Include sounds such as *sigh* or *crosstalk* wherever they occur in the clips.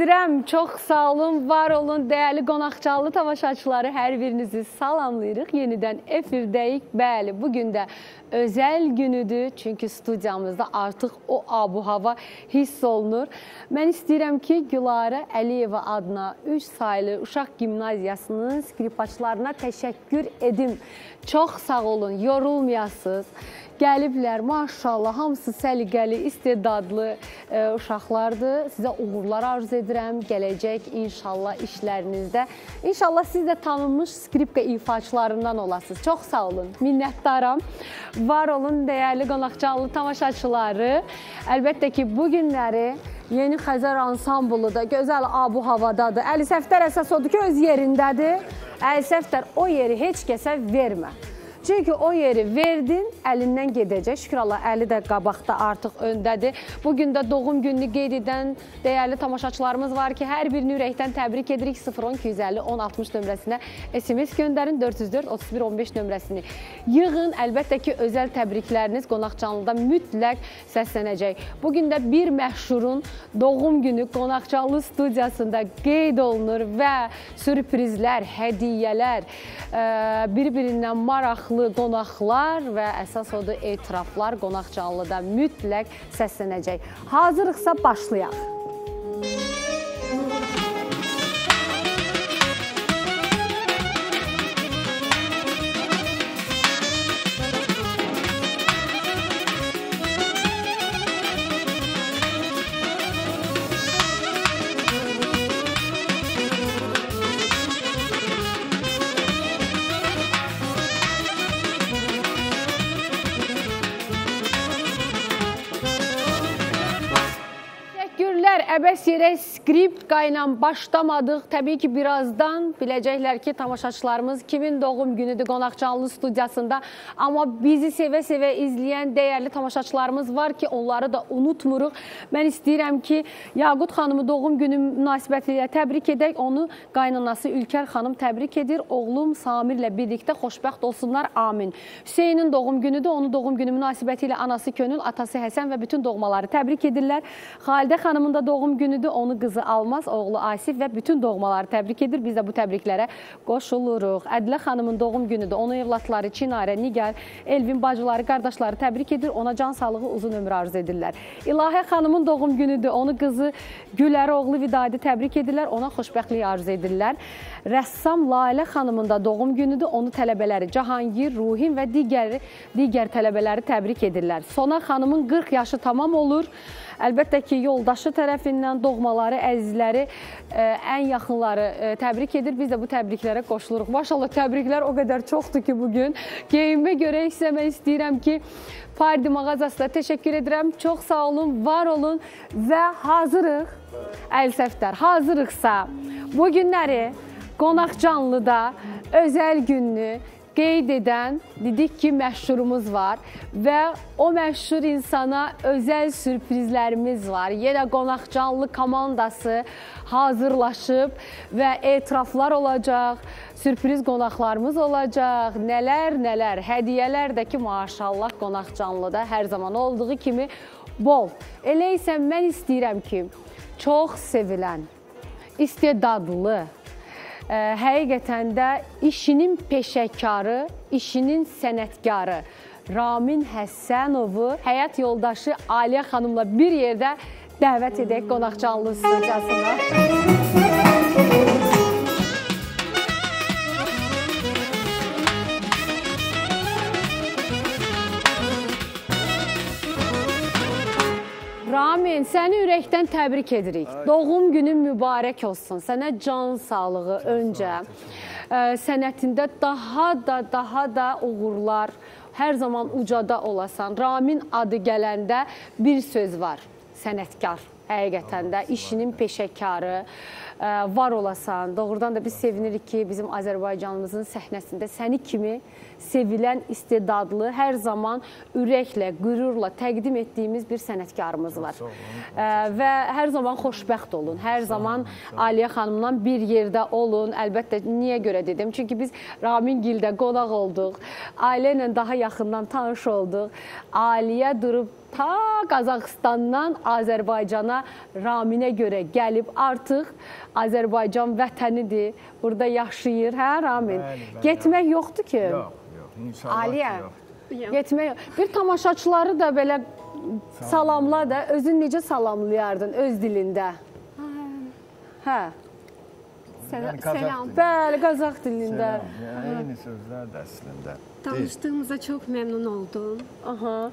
Edirəm. Çox sağ olun, var olun, dəyərli qonaqçalı tamaşaçıları. Hər birinizi salamlayırıq. Yenidən efirdəyik. Bəli, bu gün də özəl günüdür. Çünki studiyamızda artıq o abu-hava hiss olunur. Mən istəyirəm ki, Gülarə Əliyeva adına 3 saylı uşaq gimnaziyasının skripaçlarına təşəkkür edim. Çox sağ olun, yorulmayasınız gəliblər. Maşallah, hamısı səliqəli, istedadlı e, uşaqlardır. Sizə uğurlar arzu edirəm. Gələcək inşallah işlərinizdə. İnşallah siz də tanınmış skripka ifaçılarından olasınız. Çox sağ olun. Minnətdaram. Var olun dəyərli qonaqcanlı tamaşaçıları. Əlbəttə ki, bu günləri Yeni Xəzər ansamblı da gözəl abu havadadır. Əli Səftər əsas odur ki, öz yerindədir. Əli Səftər o yeri heç kəsə vermə. Çünki o yeri verdin, əlindən gedəcək. Şükür Allah, əli də qabaqda artıq öndədir. Bugün də doğum gününü qeyd edən dəyərli tamaşaçılarımız var ki, hər birini ürəkdən təbrik edirik. 01250 1060 nömrəsinə SMS göndərin, 404 31 15 nömrəsini yığın. Əlbəttə ki, özəl təbrikləriniz qonaqcanlıda mütləq səslənəcək. Bugün də bir məşhurun doğum günü qonaqcanlı studiyasında qeyd olunur və sürprizlər, hədiyyələr, bir-birindən maraqlı maraqlı qonaqlar və əsas odur etiraflar qonaq canlıda mütləq səslənəcək. Hazırıqsa başlayaq. всем. Yerə skripka ilə başlamadıq. Təbii ki, birazdan biləcəklər ki, tamaşaçılarımız kimin doğum günüdür qonaqcanlı studiyasında. Amma bizi sevə-sevə izləyən dəyərli tamaşaçılarımız var ki, onları da unutmuruq. Mən istəyirəm ki, Yaqut xanımı doğum günü münasibəti ilə təbrik edək. Onu qaynanası Ülkər xanım təbrik edir. Oğlum Samirlə birlikdə xoşbəxt olsunlar. Amin. Hüseynin doğum günüdür. Onu doğum günü münasibəti ilə anası Könül, atası Həsən və bütün doğmaları təbrik edirlər. Xalidə xanımın da doğum günüdür. Onu qızı Almaz, oğlu Asif və bütün doğmaları təbrik edir. Biz də bu təbriklərə qoşuluruq. Ədilə xanımın doğum günüdür. Onun evlatları Çinarə, Nigar, Elvin bacıları, qardaşları təbrik edir. Ona can sağlığı, uzun ömür arzu edirlər. İlahə xanımın doğum günüdür. Onu qızı Gülər oğlu Vidadi təbrik edirlər. Ona xoşbəxtlik arzu edirlər. Rəssam Lalə xanımın da doğum günüdür. Onu tələbələri Cahangir, Ruhin və digər digər tələbələri təbrik edirlər. Sona xanımın 40 yaşı tamam olur. Əlbəttə ki, yoldaşı tərəfindən doğmaları, əzizləri, e, ən yaxınları e, təbrik edir. Biz də bu təbriklərə qoşuluruq. Maşallah, təbriklər o qədər çoxdur ki, bugün. Geyinmə görə isə mən istəyirəm ki, Pardi mağazasına təşəkkür edirəm. Çox sağ olun, var olun və hazırıq. Əl Səftər, hazırıqsa bu günləri qonaq canlıda özəl günlü qeyd edən dedik ki, məşhurumuz var və o məşhur insana özəl sürprizlərimiz var. Yenə qonaqcanlı komandası hazırlaşıb və etiraflar olacaq, sürpriz qonaqlarımız olacaq, nələr, nələr, hədiyyələr də ki, maşallah qonaqcanlıda hər zaman olduğu kimi bol. Elə isə mən istəyirəm ki, çox sevilən, istedadlı, həqiqətən də işinin peşəkarı, işinin sənətkarı Ramin Həssənovu həyat yoldaşı Aliyə xanımla bir yerdə dəvət edək qonaqcanlı studiyasına. Ramin, səni ürəkdən təbrik edirik. Ay. Doğum günün mübarək olsun. Sənə can sağlığı öncə. Sənətində daha da, daha da uğurlar, hər zaman ucada olasan. Ramin adı gələndə bir söz var, sənətkar. Həqiqətən də işinin peşəkarı var olasan. Doğrudan da biz sevinirik ki, bizim Azərbaycanımızın səhnəsində səni kimi sevilən, istedadlı, hər zaman ürəklə, qürurla təqdim etdiyimiz bir sənətkarımız var. Və hər zaman xoşbəxt olun. Hər zaman Aliyə xanımla bir yerdə olun. Əlbəttə, niyə görə dedim? Çünki biz Ramin Gildə qonaq olduq. Ailə ilə daha yaxından tanış olduq. Aliyə durub ta Qazaxıstandan Azərbaycana Raminə görə gəlib artıq Azərbaycan vətənidir. Burada yaşayır, hə Ramin? Bəli, bəli. Getmək yoxdur ki? Yox, yox, inşallah Aliyə. yox. Getmək yox. Bir tamaşaçıları da belə salamla da özün necə salamlayardın öz dilində? Hə. Yəni selam. Bəli, Qazax dilində. Selam. Yəni, eyni sözlər də əslində. Deyil. Tanıştığımıza çok memnun oldum. Aha.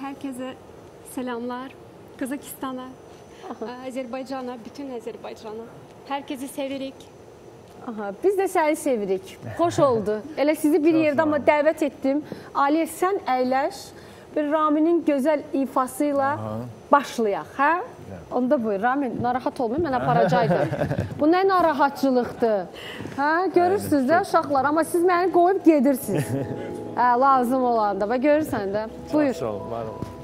Herkese selamlar. Kazakistan'a, Azerbaycan'a, bütün Azerbaycan'a. Herkesi severik. Aha, biz də səni sevirik. Xoş *laughs* oldu. Elə sizi bir yerdə amma dəvət etdim. Aliyə sən əyləş. Bir Raminin gözəl ifası ilə başlayaq, hə? Onda buyur Ramin, narahat olmayın, mən *laughs* aparacaqdım. Bu nə narahatçılıqdır? Hə, görürsüz də uşaqlar, amma siz məni qoyub gedirsiniz. *laughs* Hə, lazım olanda. Və görürsən də. Buyur. Sağ olun, var olun.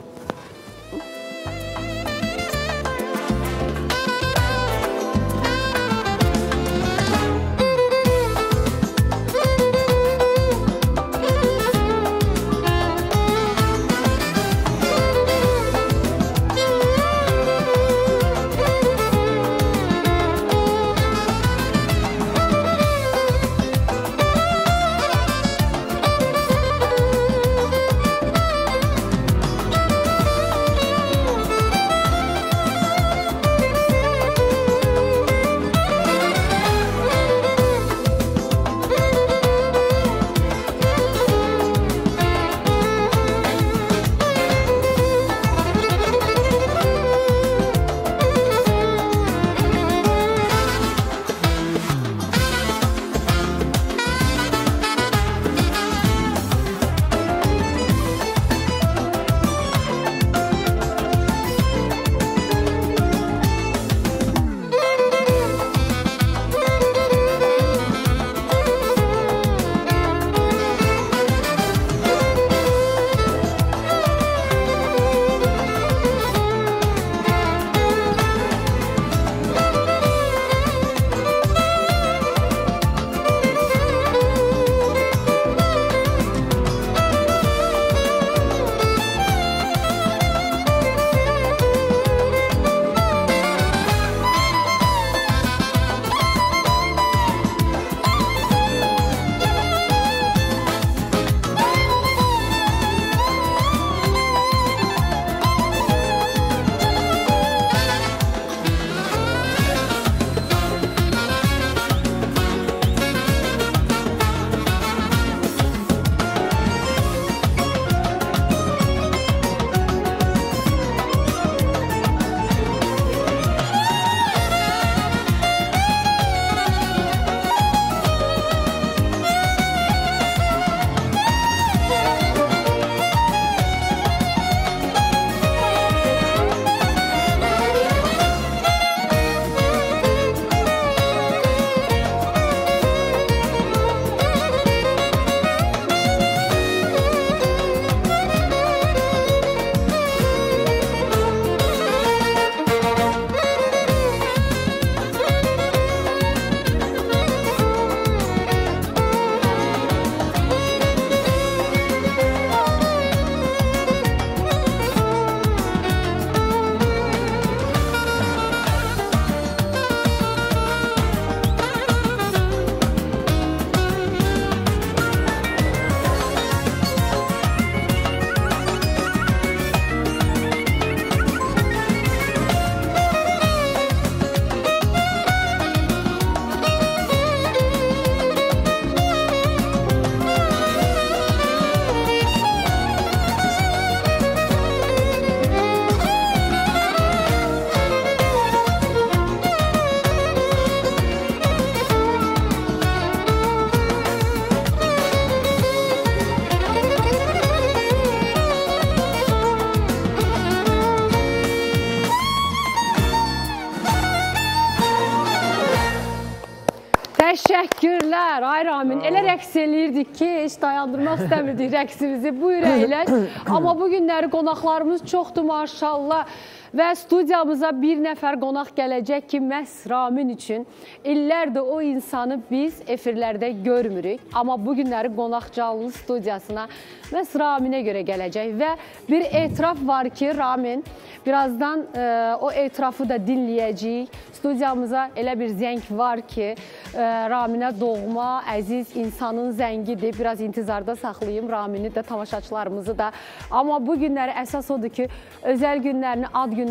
Elə rəqs eləyirdik ki, heç dayandırmaq istəmirdik rəqsimizi. Buyur əylən. *coughs* Amma bu günləri qonaqlarımız çoxdur maşallah. Və studiyamıza bir nəfər qonaq gələcək ki, məhz Ramin üçün illərdir o insanı biz efirlərdə görmürük. Amma bu günləri qonaq canlı studiyasına məhz Raminə görə gələcək və bir etiraf var ki, Ramin birazdan e, o etirafı da dinləyəcəyik. Studiyamıza elə bir zəng var ki, e, Raminə doğma, əziz insanın zəngidir. Biraz intizarda saxlayım Ramini də, tamaşaçılarımızı da. Amma bu günləri əsas odur ki, özəl günlərini, ad günlərini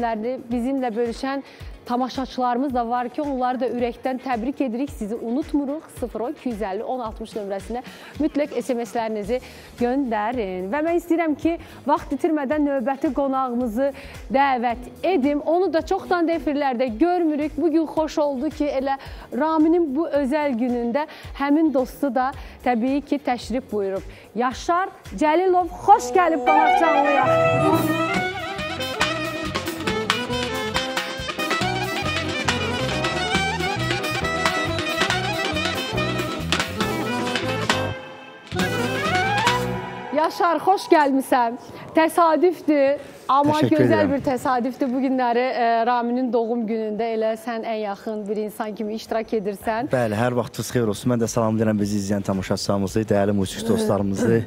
bizimlə bölüşən tamaşaçılarımız da var ki, onları da ürəkdən təbrik edirik. Sizi unutmuruq. 010 250 1060 nömrəsinə mütləq SMS-lərinizi göndərin. Və mən istəyirəm ki, vaxt itirmədən növbəti qonağımızı dəvət edim. Onu da çoxdan da efirlərdə görmürük. Bugün xoş oldu ki, elə Raminin bu özəl günündə həmin dostu da təbii ki, təşrif buyurub. Yaşar Cəlilov xoş gəlib qonaq canlıya. Yaşar, xoş gəlmisən. Təsadüfdür, amma Təşəkkür gözəl edirəm. bir təsadüfdür. Bu günləri e, Raminin doğum günündə elə sən ən yaxın bir insan kimi iştirak edirsən. Bəli, hər vaxtınız xeyir olsun. Mən də salamlayıram bizi izləyən tamaşaçılarımızı, dəyərli musiqi dostlarımızı,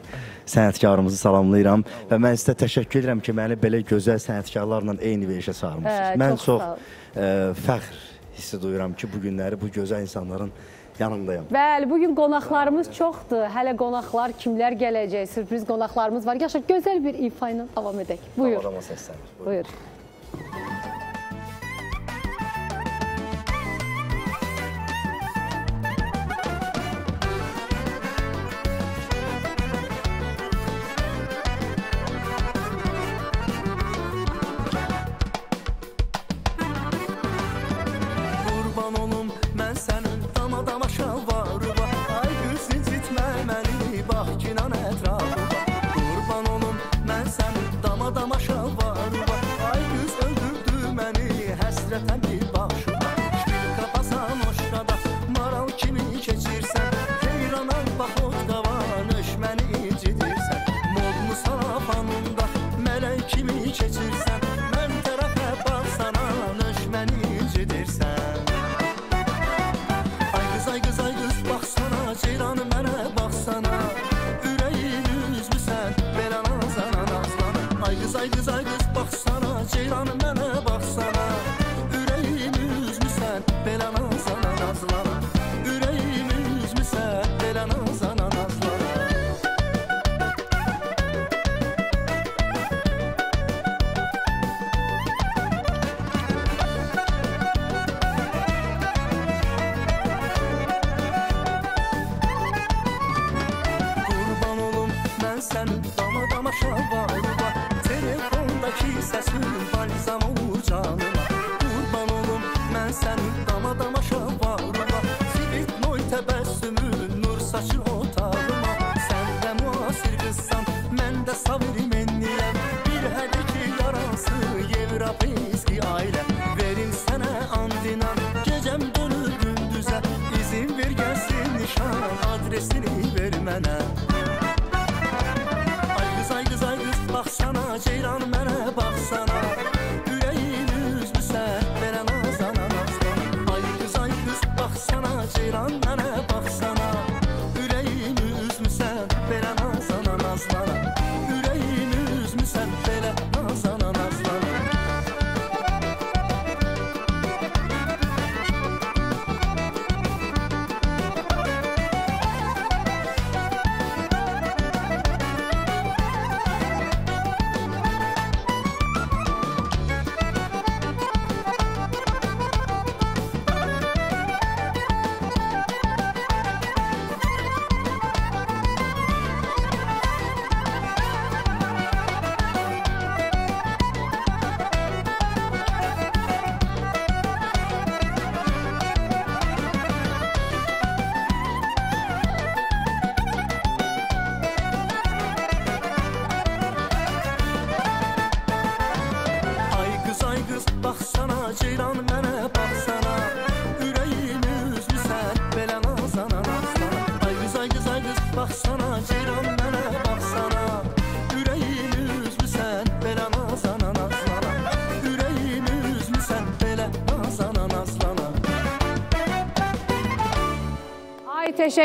sənətkarımızı salamlayıram və mən sizə təşəkkür edirəm ki, məni belə gözəl sənətkarlarla eyni veşə çağırmısınız. Hə, mən çox çox ə, fəxr hissi duyuram ki, bu günləri bu gözəl insanların yanındayam. Bəli, bu gün qonaqlarımız çoxdur. Hələ qonaqlar kimlər gələcək? Sürpriz qonaqlarımız var. Yaşar, gözəl bir ifa ilə davam edək. Buyur. Adama səslənir. Buyurun. Buyur.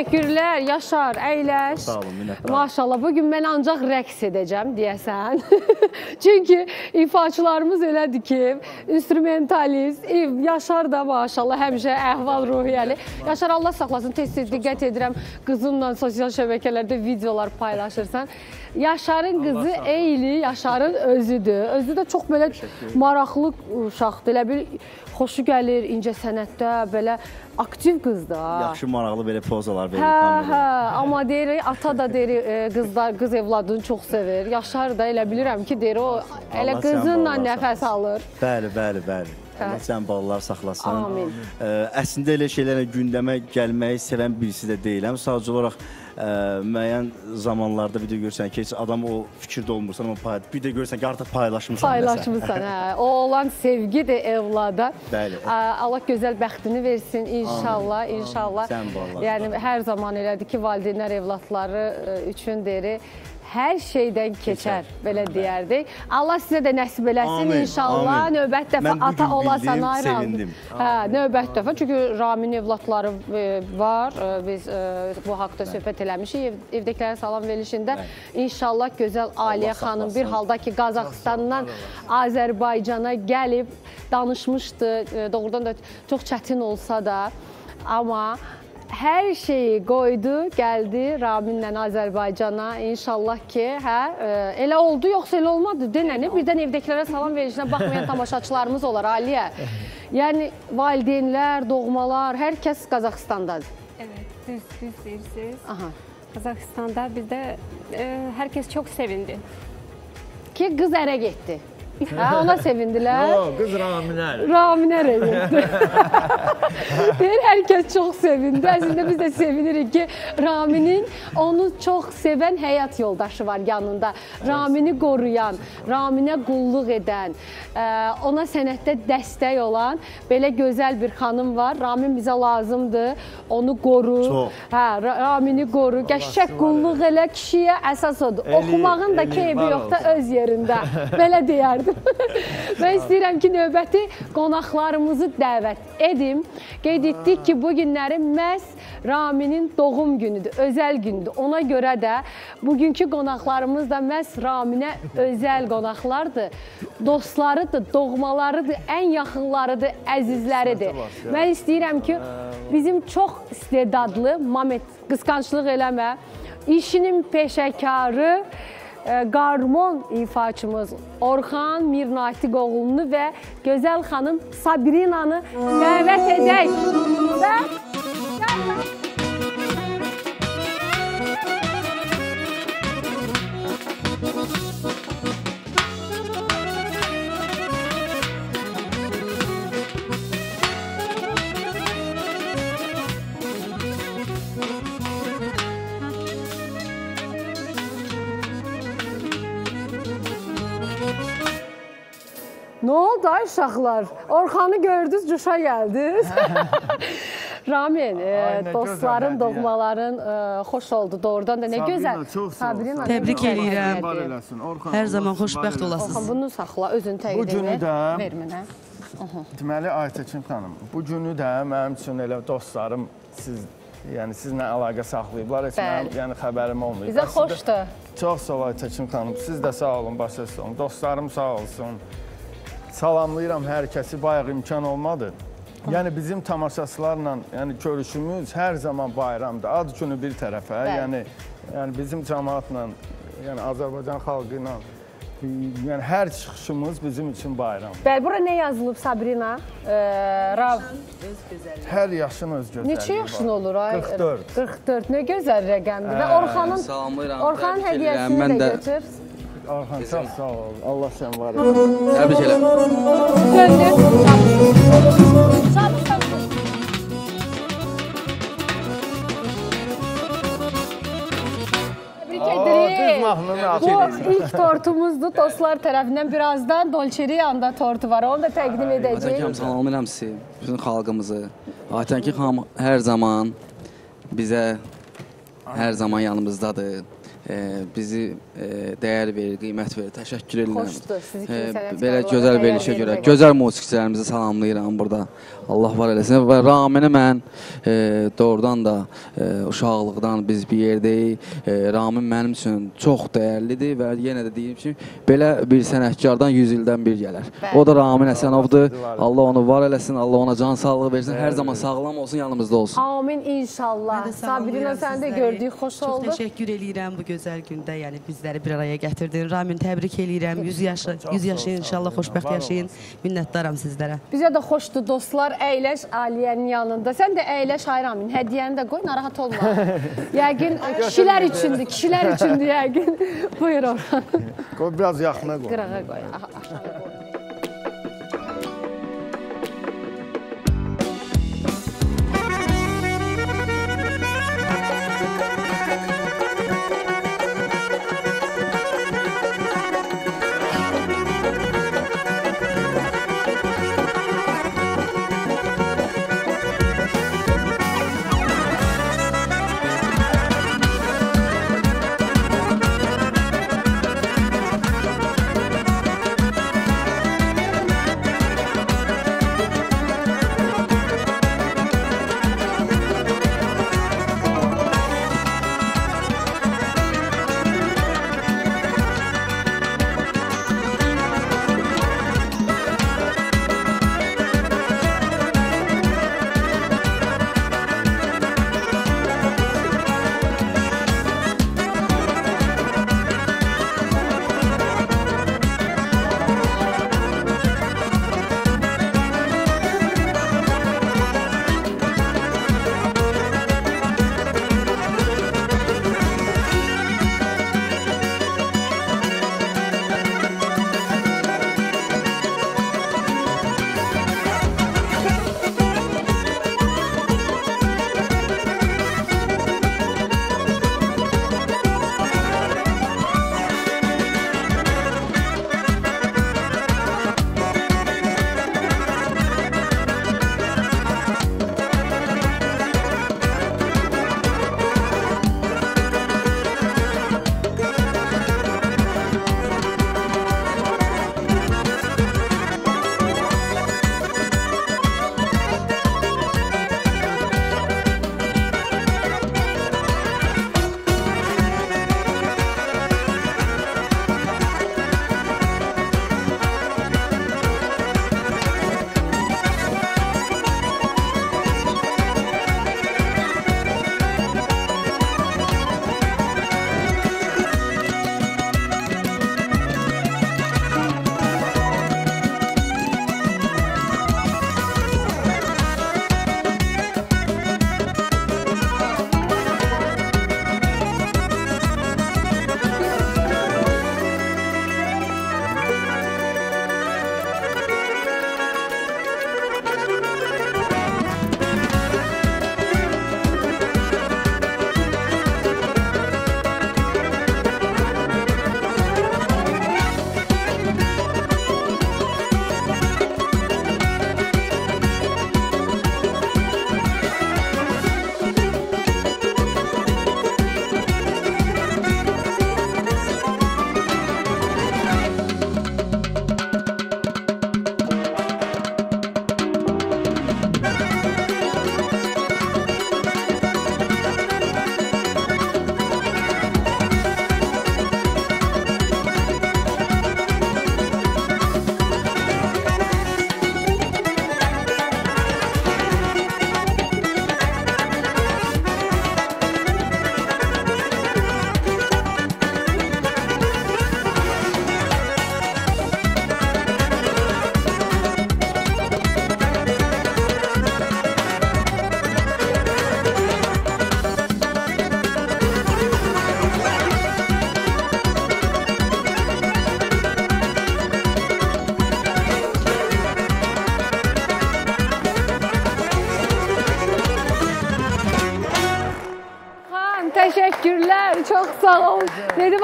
Təşəkkürlər Yaşar, əyləş. Sağ olun, minnətdaram. Maşallah bu gün mən ancaq rəqs edəcəm deyəsən. *laughs* Çünki ifaçılarımız elədir ki, instrumentalist, Yaşar da maşallah həmişə əhval ruhiyyəli. Yaşar Allah saxlasın, tez-tez diqqət edirəm qızımla sosial şəbəkələrdə videolar paylaşırsan. Yaşarın qızı Eyli Yaşarın özüdür. Özü də çox belə maraqlı uşaqdır. Elə bil xoşu gəlir incəsənətdə, belə aktiv qızdır. Yaxşı maraqlı belə pozalar verir Hə, kameraya. hə, amma deyir, ata da deyir, e, qızlar, qız evladını çox sevir. Yaşar da elə bilirəm ki, deyir, o elə qızınla nəfəs alır. Bəli, bəli, bəli. Allah sən balalar saxlasın. Amin. Ə, əslində elə şeylərlə gündəmə gəlməyi sevən birisi də deyiləm. Sadəcə olaraq müəyyən zamanlarda bir də görsən ki, heç adam o fikirdə olmursan, amma pay- bir də görsən ki, artıq paylaşmısan. Paylaşmısan, hə. *laughs* O olan sevgidir evlada. Bəli. Allah gözəl bəxtini versin inşallah, inşallah. Sən balalar. Yəni hər zaman elədir ki, valideynlər evladları üçün deyir hər şeydən keçər, belə deyərdik. Allah sizə də nəsib eləsin Amin, inşallah. amin. Növbət dəfə Mən ata olasan ayran. Hə, növbət dəfə çünki Ramin evladları e, var. E, Biz e, bu haqqda söhbət eləmişik ev, evdəkilərə salam verilişində. İnşallah gözəl Aliyə xanım bir halda ki Qazaxıstandan Azərbaycana gəlib danışmışdı. Doğrudan da çox çətin olsa da amma hər şeyi qoydu, gəldi Raminlə Azərbaycana. İnşallah ki, hə, e, elə oldu, yoxsa elə olmadı. Denəni birdən evdəkilərə salam verilişinə baxmayan tamaşaçılarımız olar Aliyə. Yəni valideynlər, doğmalar, hər kəs Qazaxıstandadır. Evet, düz düz deyirsiz. Aha. Qazaxıstanda bizdə e, hər kəs çox sevindi. Ki qız ərə getdi. Hə, ona sevindilər. Yox, qız Raminə. Raminə rəyətdir. Deyir, *laughs* hər kəs çox sevindi. Əslində biz də sevinirik ki, Raminin onu çox sevən həyat yoldaşı var yanında. Ramini qoruyan, Raminə qulluq edən, ə, ona sənətdə dəstək olan belə gözəl bir xanım var. Ramin bizə lazımdır. Onu qoru. Çox. Hə, Ra- Ramini qoru. Qəşəng qulluq elə kişiyə əsas odur. Oxumağın da keyfi yoxdur öz yerində. *laughs* Belə deyərdim. *laughs* Mən istəyirəm ki, növbəti qonaqlarımızı dəvət edim. Qeyd etdik ki, bu günləri məhz Raminin doğum günüdür, özəl gündür. Ona görə də bugünkü qonaqlarımız da məhz Raminə özəl qonaqlardır. Dostlarıdır, doğmalarıdır, ən yaxınlarıdır, əzizləridir. Mən istəyirəm ki, bizim çox istedadlı Mamet qısqanclıq eləmə, işinin peşəkarı qarmon ifaçımız Orxan Mirnatiqoğlunu və gözəl xanım Sabrinanı dəvət edək. Və Nə oldu ay uşaqlar? Orxanı gördünüz, cuşa gəldiniz. *laughs* Ramin, e, dostların, doğmaların e, xoş oldu doğrudan da nə gözəl. Sabrina, Təbrik eləyirəm. Hər zaman xoşbəxt olasınız. Orxan bunu saxla, özün Bu təqdim günü et. də- Ver mənə. Deməli Aytəkin xanım, bu günü də mənim üçün elə dostlarım siz yəni sizlə əlaqə saxlayıblar. Heç mənim yəni xəbərim olmayıb. Bizə xoşdur. Çox sağ ol Aytəkin xanım. Siz də sağ olun, başa olun. Dostlarım sağ olsun. Salamlayıram hər kəsi. Bayaq imkan olmadı. Yəni bizim tamaşaçılarla, yəni görüşümüz hər zaman bayramdır. Ad günü bir tərəfə, Bəli. yəni yəni bizim cəmaatla, yəni Azərbaycan xalqı ilə yəni hər çıxışımız bizim üçün bayramdır. Bəli, bura nə yazılıb Sabrina? E, Rav. Hər yaşın öz gözəlliyi Neçə yaşın olur ay? 44. 44. Nə gözəl rəqəmdir. Və Orxanın Salamlayıram. Orxanın edirəm. hədiyyəsini də də götür. Orxan çox sağ ol. Allah sən var et. təbrik edirəm. Təbrik Qız edirik. mahnını Bu ilk tortumuzdur dostlar tərəfindən. Birazdan Dolçerianda tortu var. Onu da təqdim edəcəyik. xanım salamlayıram sizi, bütün xalqımızı. Aytəkin xanım hər zaman bizə hər zaman yanımızdadır. Bizi e, dəyər verir, qiymət verir. Təşəkkür edirəm. Xoşdur, sizi belə gözəl verilişə görə gözəl musiqiçilərimizi salamlayıram burada. Allah var eləsin və Raminə mən e, doğrudan da e, uşaqlıqdan biz bir yerdəyik. E, Ramin mənim üçün çox dəyərlidir və yenə də deyim ki, belə bir sənətkardan 100 ildən bir gələr. Bəli. O da Ramin Həsənovdur. Allah onu var eləsin, Allah ona can sağlığı versin. Hər zaman sağlam olsun, yanımızda olsun. Amin inşallah. Sabirina sən də gördük, xoş Çox oldu. təşəkkür eləyirəm bu gözəl gündə, yəni bizləri bir araya gətirdin. Ramin təbrik eləyirəm. 100 yaşı, 100 yaşayın inşallah xoşbəxt yaşayın. Minnətdaram sizlərə. Bizə də xoşdur dostlar. Əyləş Aliyənin yanında. Sən də əyləş Ayramin. Hədiyyəni də qoy, narahat olma. *laughs* yəqin kişilər üçündür, kişilər üçündür yəqin. *laughs* Buyur Orhan. Qoy biraz yaxına qoy. Qırağa qoy. Aşağı qoy.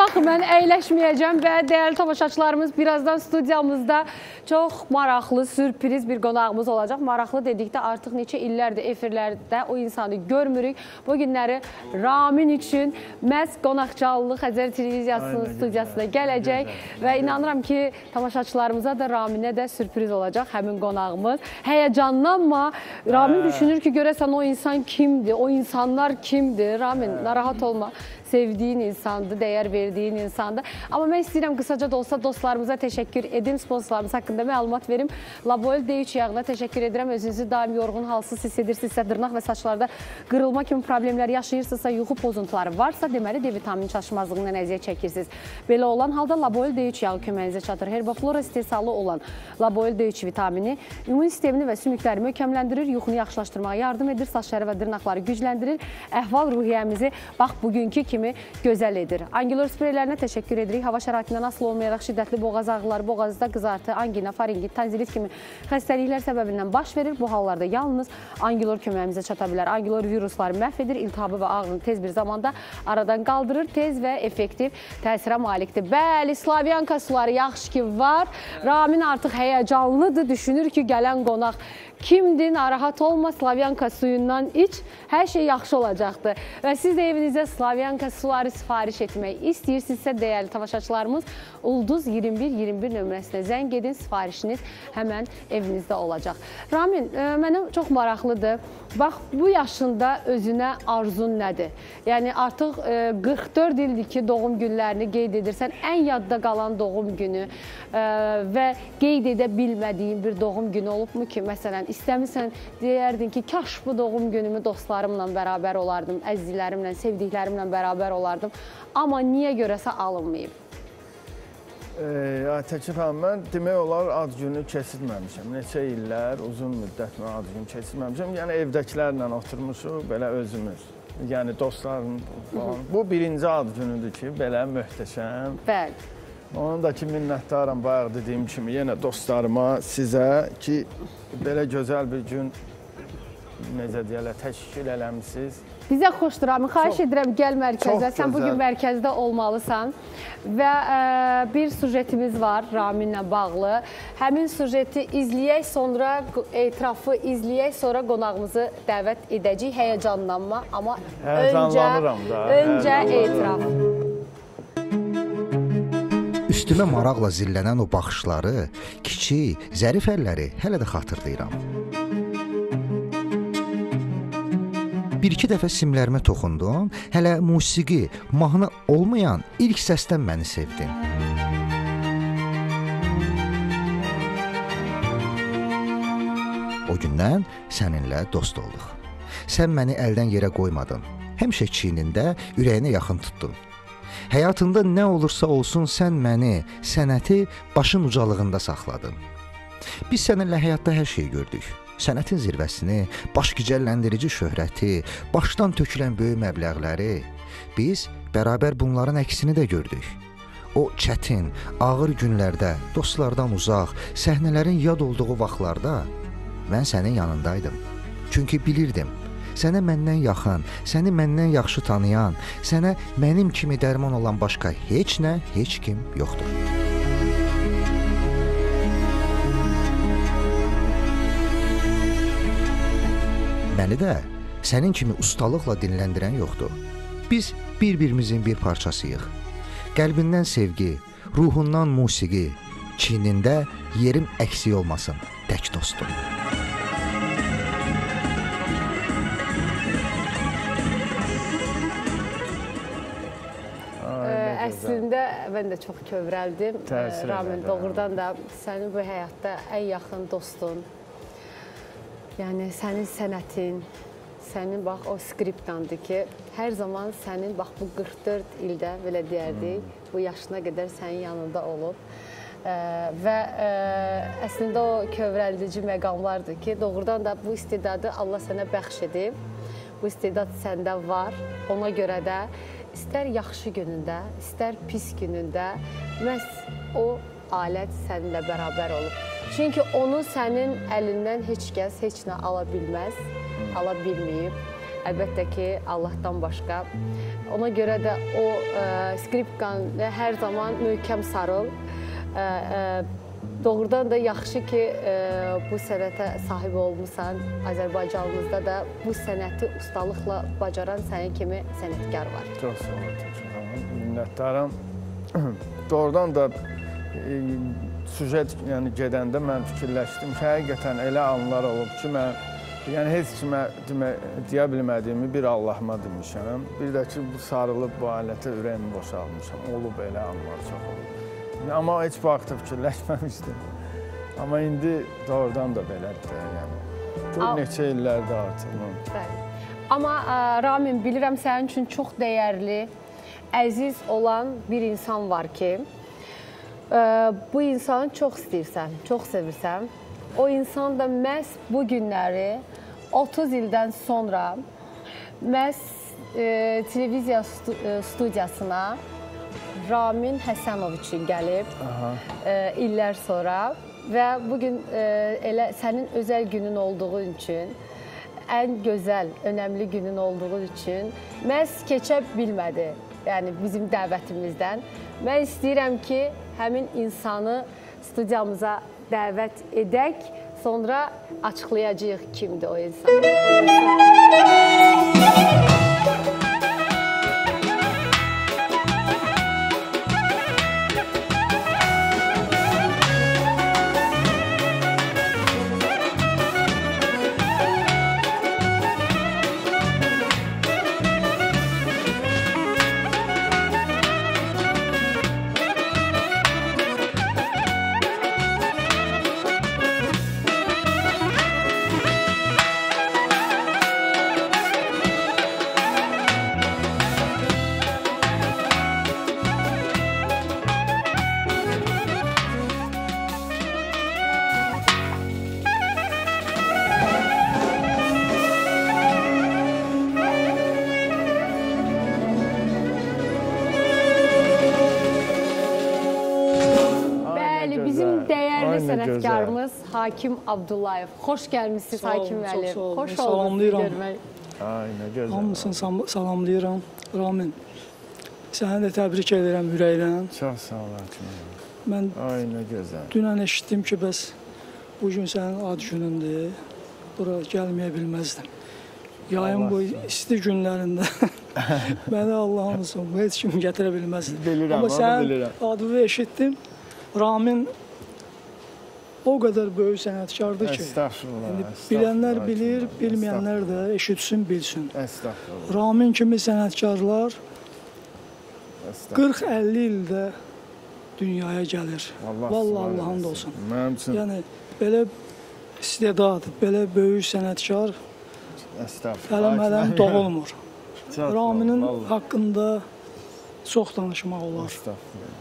Axı mən əyləşməyəcəm və dəyərli tamaşaçılarımız birazdan studiyamızda Çox maraqlı, sürpriz bir qonağımız olacaq. Maraqlı dedikdə artıq neçə illərdir efirlərdə o insanı görmürük. Bu günləri Ramin üçün məhz qonaqçalılıq Xəzər televiziyasının studiyasına gələcək gözəl. və inanıram ki, tamaşaçılarımıza da Raminə də sürpriz olacaq həmin qonağımız. Həyəcanlanma. Ramin düşünür ki, görəsən o insan kimdir? O insanlar kimdir? Ramin, narahat olma. Sevdiyin insandır, dəyər verdiyin insandır. Amma mən istəyirəm qısaca da olsa dostlarımıza təşəkkür edim, sponsorlarımız haqqında məlumat verim. Laboel D3 yağına təşəkkür edirəm. Özünüzü daim yorğun, halsız hiss edirsinizsə, dırnaq və saçlarda qırılma kimi problemlər yaşayırsınızsa, yuxu pozuntuları varsa, deməli D vitamin çatışmazlığından əziyyət çəkirsiniz. Belə olan halda Laboel D3 yağı köməyinizə çatır. Herbaflora istehsalı olan Laboel D3 vitamini immun sistemini və sümükləri möhkəmləndirir, yuxunu yaxşılaşdırmağa yardım edir, saçları və dırnaqları gücləndirir, əhval-ruhiyyəmizi bax bugünkü kimi gözəl edir. Angilor spreylərinə təşəkkür edirik. Hava şəraitindən asılı olmayaraq şiddətli boğaz ağrıları, boğazda qızartı, angina, faringit, tanzilit kimi xəstəliklər səbəbindən baş verir. Bu hallarda yalnız Angilor köməyimizə çata bilər. Angilor virusları məhv edir, iltihabı və ağrını tez bir zamanda aradan qaldırır, tez və effektiv təsirə malikdir. Bəli, Slavyanka suları yaxşı ki var. Ramin artıq həyəcanlıdır, düşünür ki, gələn qonaq kimdir, narahat olma, Slavyanka suyundan iç, hər şey yaxşı olacaqdır. Və siz də evinizə Slavyanka suları sifariş etmək istəyirsinizsə, dəyərli tamaşaçılarımız, Ulduz 21-21 nömrəsinə zəng edin, sifarişiniz həmən evinizdə olacaq. Ramin, ə, mənə çox maraqlıdır. Bax, bu yaşında özünə arzun nədir? Yəni, artıq ə, 44 ildir ki, doğum günlərini qeyd edirsən, ən yadda qalan doğum günü ə, və qeyd edə bilmədiyin bir doğum günü olubmu ki, məsələn, istəmirsən, deyərdin ki, kaş bu doğum günümü dostlarımla bərabər olardım, əzizlərimlə, sevdiklərimlə bərabər olardım. Amma niyə görəsə alınmayıb? Aytəkir xanım, mən demək olar ad günü keçirməmişəm. Neçə illər, uzun müddət mən ad günü keçirməmişəm. Yəni evdəkilərlə oturmuşuq, belə özümüz. Yəni dostlarım falan. Bu birinci ad günüdür ki, belə möhtəşəm. Bəli. Onun da ki, minnətdaram bayaq dediyim kimi yenə dostlarıma, sizə ki, belə gözəl bir gün necə deyərlər, təşkil eləmisiniz. Bizə xoşdur Ramin. Xahiş edirəm gəl mərkəzə. Sən bu gün gözəl. mərkəzdə olmalısan. Və ə, bir sujetimiz var Raminlə bağlı. Həmin sujeti izləyək, sonra etirafı izləyək, sonra qonağımızı dəvət edəcəyik. Həyəcanlanma, amma öncə öncə etiraf. Üstümə maraqla zillənən o baxışları, kiçik, zərif əlləri hələ də xatırlayıram. Bir-iki dəfə simlərimə toxundun, hələ musiqi, mahnı olmayan ilk səsdən məni sevdin. O gündən səninlə dost olduq. Sən məni əldən yerə qoymadın. Həmişə çiynində, ürəyinə yaxın tutdun. Həyatında nə olursa olsun sən məni, sənəti başın ucalığında saxladın. Biz səninlə həyatda hər şeyi gördük. Sənətin zirvəsini, baş gicəlləndirici şöhrəti, başdan tökülən böyük məbləğləri. Biz bərabər bunların əksini də gördük. O çətin, ağır günlərdə, dostlardan uzaq, səhnələrin yad olduğu vaxtlarda mən sənin yanındaydım. Çünki bilirdim, sənə məndən yaxın, səni məndən yaxşı tanıyan, sənə mənim kimi dərman olan başqa heç nə, heç kim yoxdur. Məni də sənin kimi ustalıqla dinləndirən yoxdur. Biz bir-birimizin bir parçasıyıq. Qəlbindən sevgi, ruhundan musiqi, çiynində yerim əksik olmasın, tək dostum. Əslində mən də çox kövrəldim. Təsir Ramin doğrudan da sənin bu həyatda ən yaxın dostun. Yəni sənin sənətin, sənin bax o skriptandır ki, hər zaman sənin bax bu 44 ildə belə deyərdik, bu yaşına qədər sənin yanında olub. Ə, və ə, əslində o kövrəldici məqamlardır ki, doğrudan da bu istedadı Allah sənə bəxş edib. Bu istedad səndə var. Ona görə də istər yaxşı günündə, istər pis günündə məhz o alət səninlə bərabər olub. Çünki onu sənin əlindən heç kəs heç nə ala bilməz, ala bilməyib. Əlbəttə ki, Allahdan başqa. Ona görə də o ə, skripkan hər zaman möhkəm sarıl. Ə, ə, Doğrudan da yaxşı ki e, bu sənətə sahib olmusan. Azərbaycanımızda da bu sənəti ustalıqla bacaran sənin kimi sənətkar var. Çox sağ olun Türkan xanım. Minnətdaram. *clears throat* Doğrudan da e, süjet yəni gedəndə mən fikirləşdim ki, həqiqətən elə anlar olub ki, mən yəni heç kimə demə, deyə bilmədiyimi bir Allahıma demişəm. Bir də ki, bu sarılıb bu alətə ürəyimi boşalmışam. Olub elə anlar çox olub. Amma heç haqda fikirləşməmişdim. Amma indi doğrudan da belədir də, yəni. Gör neçə illərdir artıq. mən. Bəli. Amma ə, Ramin bilirəm sənin üçün çox dəyərli, əziz olan bir insan var ki, bu insanı çox istəyirsən, çox sevirsən. O insan da məhz bu günləri 30 ildən sonra məhz ə, televiziya stu ə, studiyasına Ramin Həsənov üçün gəlib ə, illər sonra və bu gün ə, elə sənin özəl günün olduğu üçün ən gözəl, önəmli günün olduğu üçün məhz keçə bilmədi. Yəni bizim dəvətimizdən. Mən istəyirəm ki, həmin insanı studiyamıza dəvət edək, sonra açıqlayacağıq kimdir o insan. Sənətkarımız Hakim Abdullayev. Xoş gəlmisiniz Hakim olun. Xoş Salamlayıram. görmək. Ay nə gözəl. Hamısını sam- salamlayıram. Ramin, səni də təbrik edirəm ürəkdən. Çox sağ ol Hakim. Mən Ay nə gözəl. dünən eşitdim ki, bəs bu gün sənin ad günündür. Bura gəlməyə bilməzdim. Yayın Allah bu isti günlərində *laughs* məni Allahın olsun, heç kim gətirə bilməzdi. Bilirəm, Amma sən bilirəm. adını eşitdim. Ramin o qədər böyük sənətkardır ki, Estağfurullah. indi bilənlər bilir, bilməyənlər də eşitsin, bilsin. Estağfurullah. Ramin kimi sənətkarlar Estağfurullah. 40-50 ildə dünyaya gəlir. Allah Vallahi subhanahu Allahın da olsun. Mənim üçün Yəni belə istedad, belə böyük sənətkar müəllim, doğulmur. *laughs* Raminin haqqında çox danışmaq olar. Estağfurullah.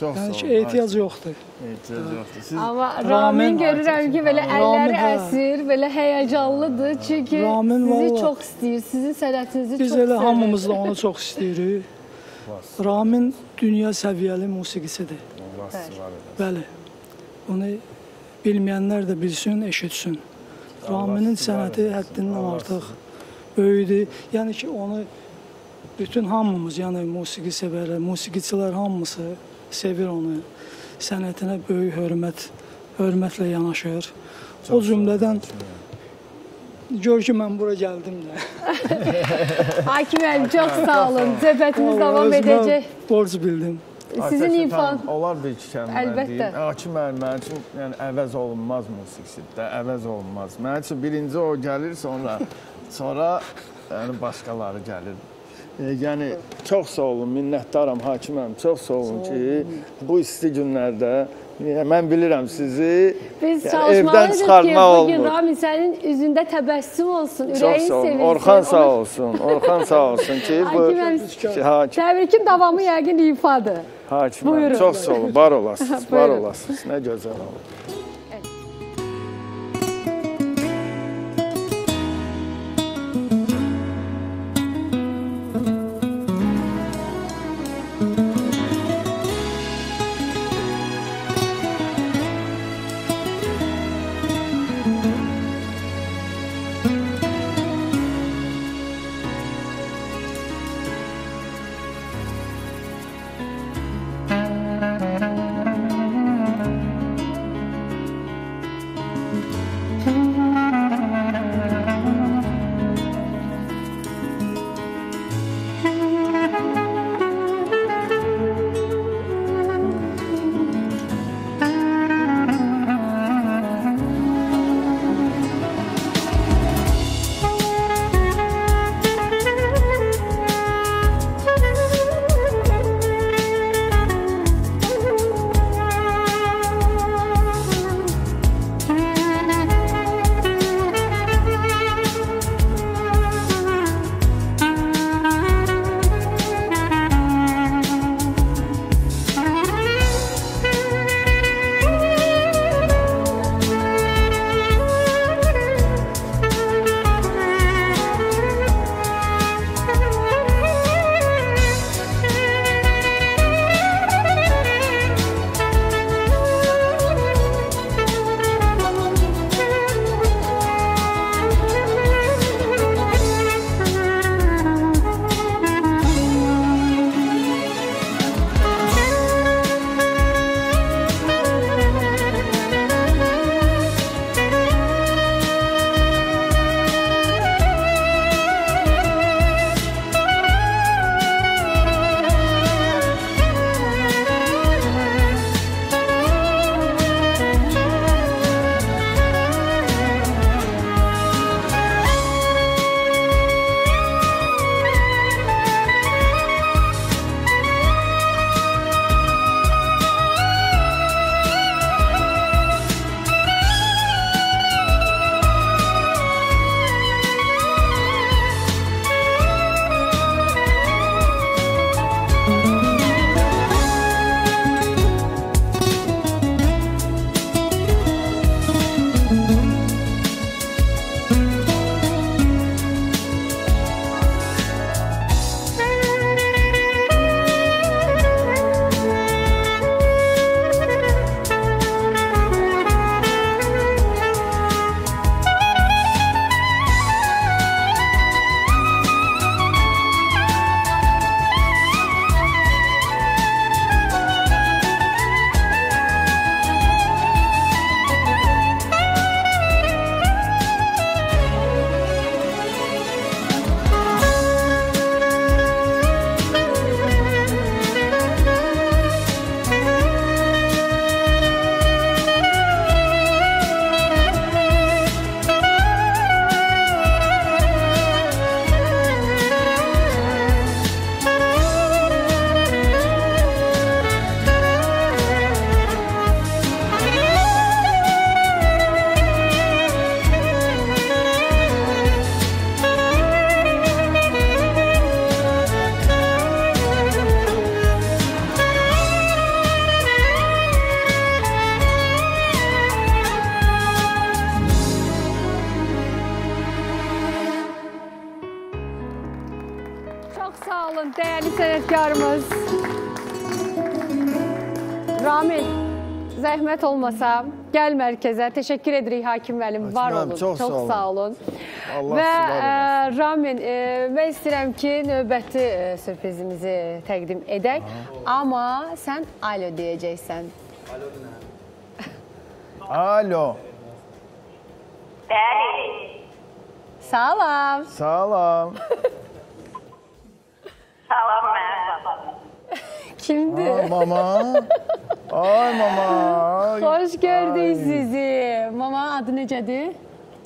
Çox sağ ki, ol. ehtiyac yoxdur. Ehtiyac yoxdur. Siz Amma Ramin- görürəm ki, belə əlləri əsir, belə həyəcanlıdır. Çünki Ramin sizi vallahi- çox istəyir, sizin sənətinizi Biz çox elə sevir. hamımız da onu çox istəyirik. Ramin dünya səviyyəli musiqisidir. Allah sizi var eləsin. Bəli. Bunu bilməyənlər də bilsin, eşitsin. Raminin sənəti həddindən artıq böyükdür. Yəni ki, onu bütün hamımız, yəni musiqi sevərlər, musiqiçilər hamısı sevir onu. Sənətinə böyük hörmət, hörmətlə yanaşır. O cümlədən gör ki, mən bura gəldim də. *laughs* Hakim müəllim çox sağ olun. Söhbətimiz davam edəcək. Borc bildim. Sizin xanım, Olar bir iki kəlmə Əlbəttə. deyim. Hakim müəllim mənim üçün yəni əvəz olunmaz musiqisidir əvəz olunmaz. Mənim üçün birinci o gəlir, sonra sonra yəni başqaları gəlir. E, yəni çox sağ olun, minnətdaram Hakim müəllim. Çox sağ olun ki, bu isti günlərdə yəni, mən bilirəm sizi Biz yəni, evdən ki, çıxartmaq bugün olmur. Ramin sənin üzündə təbəssüm olsun, Çox ürəyin sağ olun. sevinsin. Orxan sağ olsun. Orxan sağ olsun ki, bu təbrikin davamı yəqin ifadır. Hakim Buyurun. çox sağ olun. Var olasınız. *laughs* var olasınız. Nə gözəl oldu. Olmasa gəl mərkəzə. Təşəkkür edirik hakim müəllim. Var müəllim, olun. çox sağ olun. sağ olun. Allah Və sizə var ə, Ramin, ə, mən istəyirəm ki, növbəti ə, sürprizimizi təqdim edək. Amma sən alo deyəcəksən. Alo. Salam. Salam. Salam mənim babam. *laughs* Kimdir? Ay mama. *laughs* Ay mama. Ay. Xoş gördük sizi. Mama adı necədir?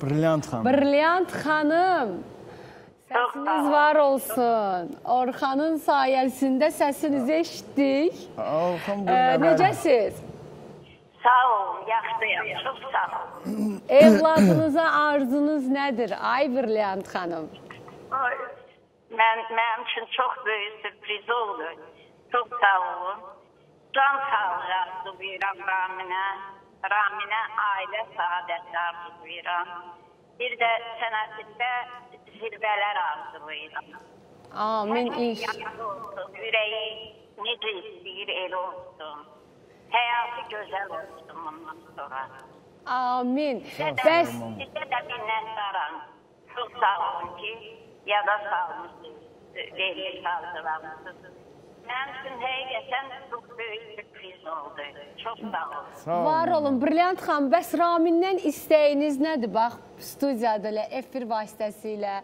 Brilliant xanım. Brilliant xanım. Səsiniz var olsun. Orxanın sayəsində səsinizi eşitdik. Orxan bu Ə, nə? necəsiz? Sağ olun, yaxşıyam, çox sağ olun. *clears throat* *clears throat* Evladınıza arzunuz nədir? Ay Brilliant xanım. Ay, Mən, mənim üçün çox böyük sürpriz oldu. Çox sağ olun. Can sağlığı arzulayıram Raminə. Raminə ailə saadəti arzulayıram. Bir də sənətində zirvələr arzulayıram. Amin Hər şey inşallah. yaxşı olsun, ürəyi necə istəyir elə olsun. Həyatı gözəl olsun bundan sonra. Amin. Sizə Bəs də, sizə də minnətdaram. Çox sağ olun ki, yada salmışsınız, vergi saldıramısınız. Mənim üçün həqiqətən çox böyük sürpriz oldu. Çox sağ olun. Sağ olun. var olun Brilliant xanım. Bəs Ramindən istəyiniz nədir? Bax, studiyada elə efir vasitəsilə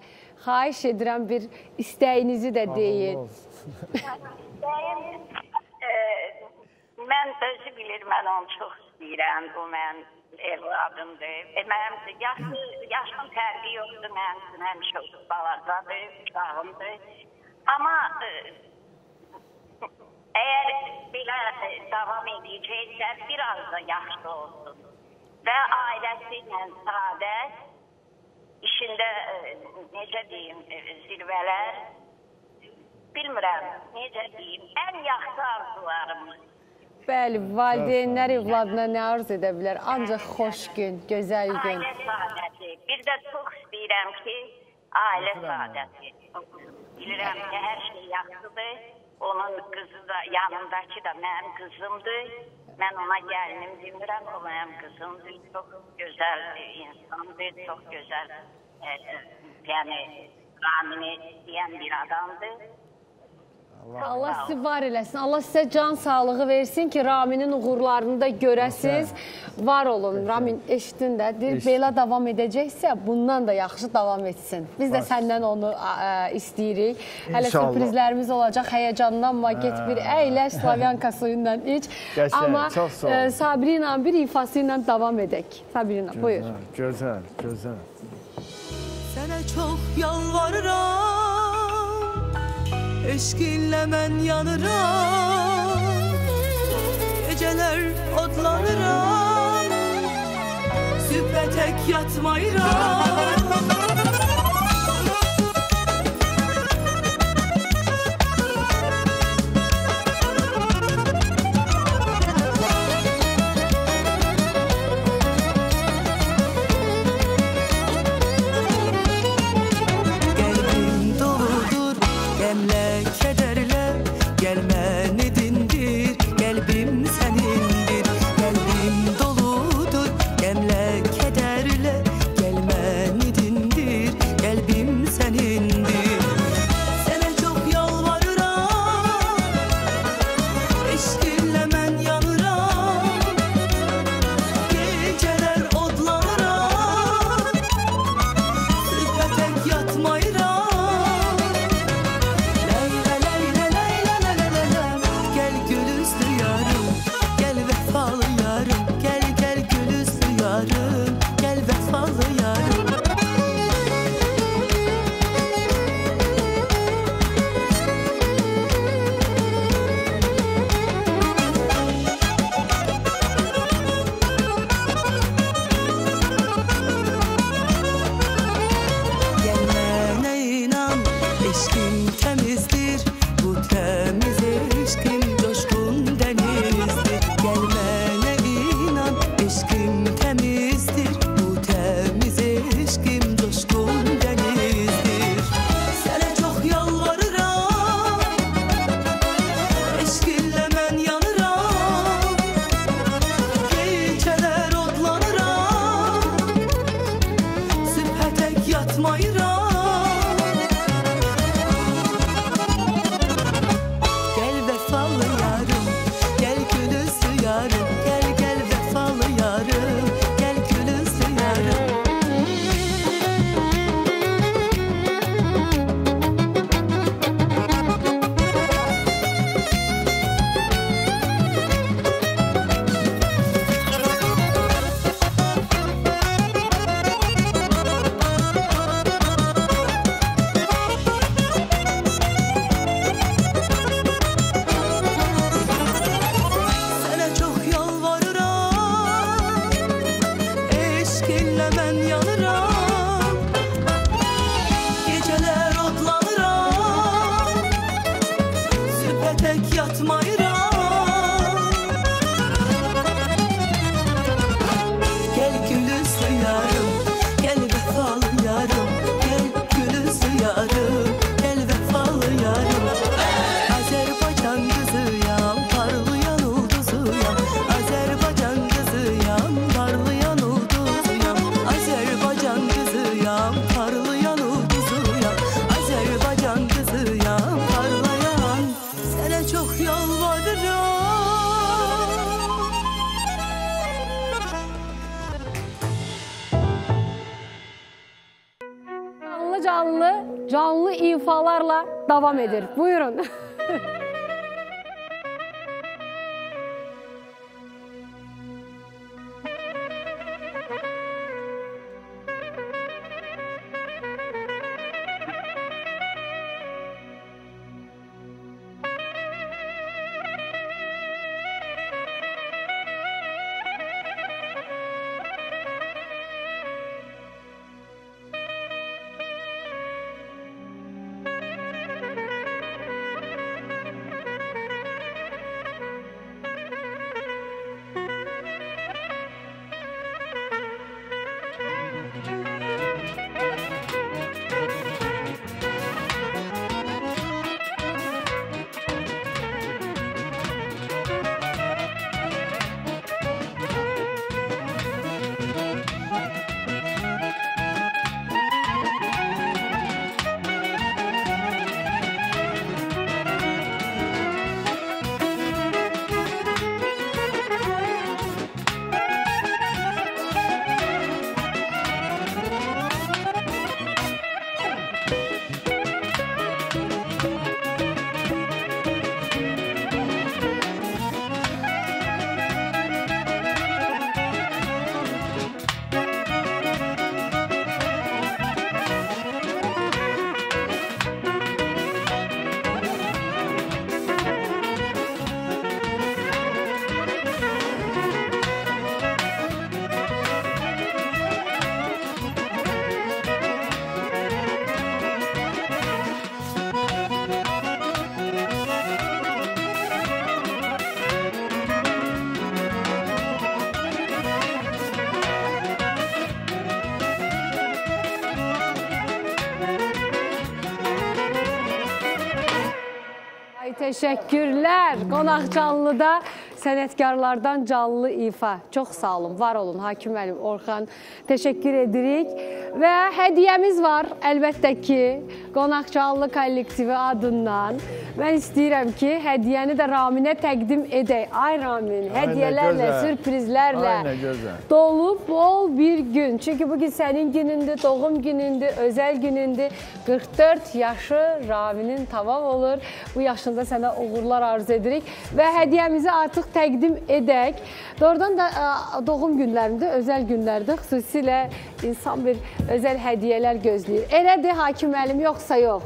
xahiş edirəm bir istəyinizi də deyin. Bəyim, e, mən özü bilir, mən onu çox istəyirəm. O mənim evladımdır. E, mənim yaşı, yaşın fərqi yoxdur mənim. Həmişə balacadır, uşağımdır. Amma e, əgər belə e, davam edəcəksə, biraz da yaxşı olsun. Və ailəsi ilə saadət, işində e, necə deyim, e, zirvələr, bilmirəm, necə deyim, ən yaxşı arzularımız. Bəli, valideynlər evladına nə arzu edə bilər? Ancaq xoş gün, gözəl gün. Ailə saadəti. Bir də çox istəyirəm ki, ailə saadəti. Bilirəm ki, hər şey yaxşıdır. Onun qızı da, yanındakı da mənim qızımdır. Mən ona gəlinim demirəm, o mənim qızımdır. Çox gözəl bir insandır, çox gözəl, e, e, yəni Ramini istəyən bir adamdır. Allah sizi var eləsin. Allah sizə can sağlığı versin ki, Raminin uğurlarını da görəsiz. Var olun. Ramin eşitdin də. Deyir, belə davam edəcəksə, bundan da yaxşı davam etsin. Biz də səndən onu ə, istəyirik. Hələ İnşallah. sürprizlərimiz olacaq. Həyəcanlanma, get bir əyləş, Slavyanka suyundan iç. Qəşəng, Amma çox sağ ol. ə, Sabrina bir ifası ilə davam edək. Sabrina, buyur. Gözəl, gözəl. Sənə çox yalvarıram Eşkinle men Geceler odlanıram Sübbe tek devam edir. Buyurun. *laughs* Ay teşekkürler. Qonaq canlıda sənətkarlardan canlı ifa. Çox sağ olun, var olun Hakim müəllim, Orxan. Təşəkkür edirik. Və hədiyyəmiz var, əlbəttə ki, Qonaq canlı kollektivi adından. Mən istəyirəm ki, hədiyyəni də Raminə təqdim edək. Ay Ramin, hədiyyələrlə, sürprizlərlə Ay, nə gözəl. dolu bol bir gün. Çünki bu gün sənin günündür, doğum günündür, özəl günündür. 44 yaşı Ravinin tamam olur. Bu yaşında sənə uğurlar arzu edirik və hədiyyəmizi artıq təqdim edək. Doğrudan da ə, doğum günlərində, özəl günlərdə xüsusilə insan bir özəl hədiyyələr gözləyir. Elədir Hakim müəllim, yoxsa yox?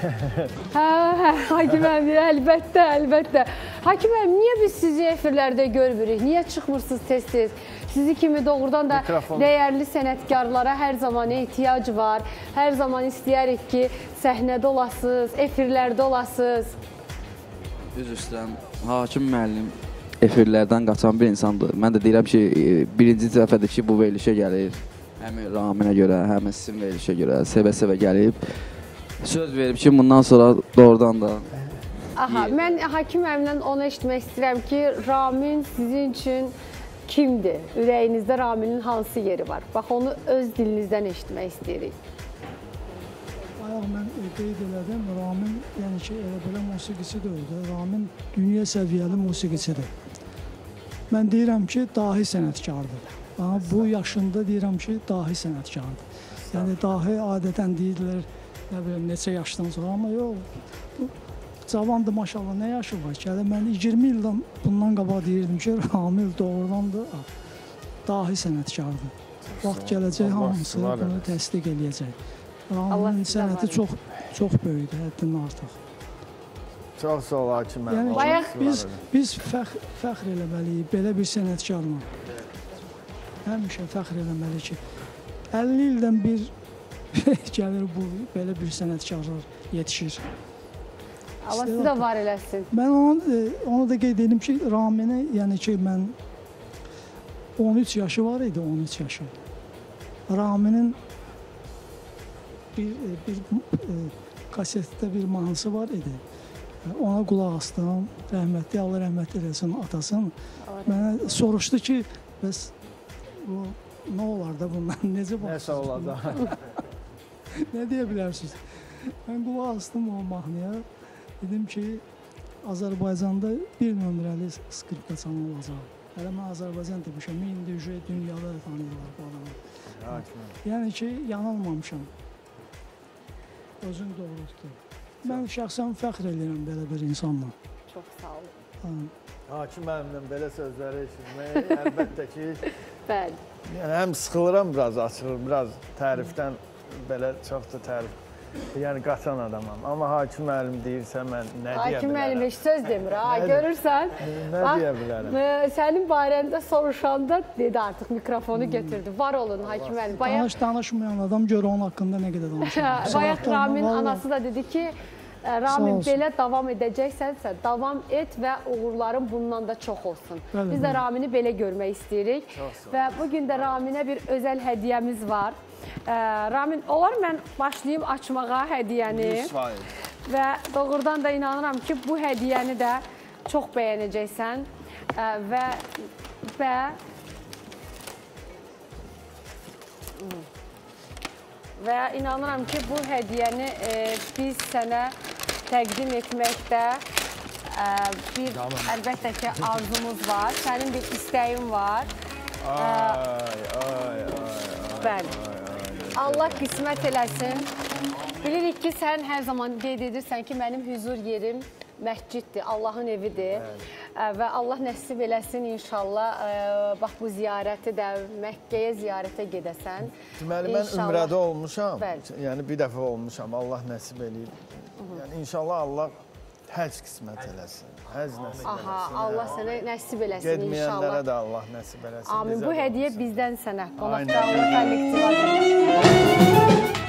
Hə, hə, Hakim müəllim, əlbəttə, əlbəttə. Hakim müəllim, niyə biz sizi efirlərdə görmürük? Niyə çıxmırsınız tez-tez? Sizi kimi doğrudan da Mikrofon. dəyərli sənətkarlara hər zaman ehtiyac var. Hər zaman istəyərik ki, səhnədə olasınız, efirlərdə olasınız. Düz üstdən hakim müəllim efirlərdən qaçan bir insandır. Mən də deyirəm ki, e, birinci dəfədir ki, bu verilişə gəlir. Həm Raminə görə, həm sizin verilişə görə sevə-sevə gəlib. Söz verib ki, bundan sonra doğrudan da Aha, mən Hakim müəllimdən onu eşitmək istəyirəm ki, Ramin sizin üçün kimdir? Ürəyinizdə Raminin hansı yeri var? Bax onu öz dilinizdən eşitmək istəyirik. Bayaq mən qeyd elədim, Ramin, yəni ki, elə belə musiqiçi deyil də, Ramin dünya səviyyəli musiqiçidir. Mən deyirəm ki, dahi sənətkardır. Amma bu yaşında deyirəm ki, dahi sənətkardır. Yəni dahi adətən deyirlər, nə bilim neçə yaşdan sonra, amma yox. Bu cavandır maşallah, nə yaşı var ki? Hələ mən 20 ildən bundan qabaq deyirdim ki, Ramil doğrudan da dahi sənətkardır. Vaxt gələcək hamısı bunu təsdiq eləyəcək. Ramilin sənəti çox çox böyükdür, həddindən artıq. Çox sağ ol Hakim müəllim. Yəni Bayaq biz biz fəxr, fəxr eləməliyik belə bir sənətkarla. Həmişə fəxr eləməliyik ki, 50 ildən bir *laughs* gəlir bu belə bir sənətkarlar yetişir. Allah sizə o- var eləsin. Mən onu, e, onu da qeyd edim ki, Ramini, yəni ki, mən 13 yaşı var idi, 13 yaşı. Raminin bir e, bir e, kasetdə bir mahnısı var idi. Ona qulaq asdım. Rəhmətli Allah rəhmət eləsin atasın. Mənə soruşdu ki, bəs bu nə olar da bundan *laughs* necə Nəsə baxırsınız? olacaq. *laughs* *laughs* nə deyə bilərsiniz? Mən qulaq asdım o mahnıya. Dedim ki, Azərbaycanda bir nömrəli skripkaçan olacaq. Hələ mən Azərbaycan demişəm, indi uje dünyada da tanıyırlar bu adamı. Yəni ki, yanılmamışam. Özün doğrultdu. Mən şəxsən fəxr edirəm belə bir insanla. Çox sağ olun. Ha. Hakim müəllimdən belə sözləri eşitmək *laughs* əlbəttə ki, Bəli. yəni həm sıxılıram biraz açıq, biraz tərifdən belə çox da tərif. Yəni qaçan adamam. Amma hakim müəllim deyirsə mən nə deyə Hakim müəllim bilərəm? heç söz demir ha. Görürsən? Nə Bax, deyə bilərəm? e, Sənin barəndə soruşanda dedi artıq mikrofonu götürdü. Var olun Hakim müəllim. Bayaq Danış danışmayan adam gör onun haqqında nə qədər danışır. *laughs* Bayaq Ramin anası da dedi ki, e, Ramin belə davam edəcəksənsə, davam et və uğurların bundan da çox olsun. Bəli, Biz də. Ramini belə görmək istəyirik. Və bu gün də Raminə bir özəl hədiyyəmiz var. Ramin, olar mən başlayım açmağa hədiyyəni 100%. və doğrudan da inanıram ki, bu hədiyyəni də çox bəyənəcəksən və və və inanıram ki, bu hədiyyəni e, biz sənə təqdim etməkdə e, bir əlbəttə ki, arzumuz var. Sənin bir istəyin var. Ay, ay, ay. Bəli. Allah qismət eləsin. Bilirik ki, sən hər zaman qeyd edirsən ki, mənim hüzur yerim məsciddir, Allahın evidir. Ə, Və Allah nəsib eləsin inşallah bax bu ziyarəti də Məkkəyə ziyarətə gedəsən. Deməli mən İnşallah. ümrədə olmuşam. Bəli. Yəni bir dəfə olmuşam. Allah nəsib eləyir. Yəni inşallah Allah həc qismət eləsin. Həc nəsib Aha, eləsin. Allah sənə nəsib eləsin Getməyənlərə inşallah. də Allah nəsib eləsin. Amin. Bu hədiyyə bizdən sənə. Qonaqlarla öyle.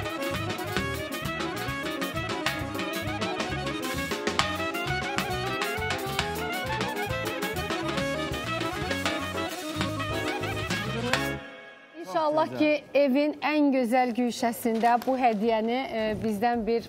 İnşallah ki, evin ən gözəl güşəsində bu hədiyyəni e, bizdən bir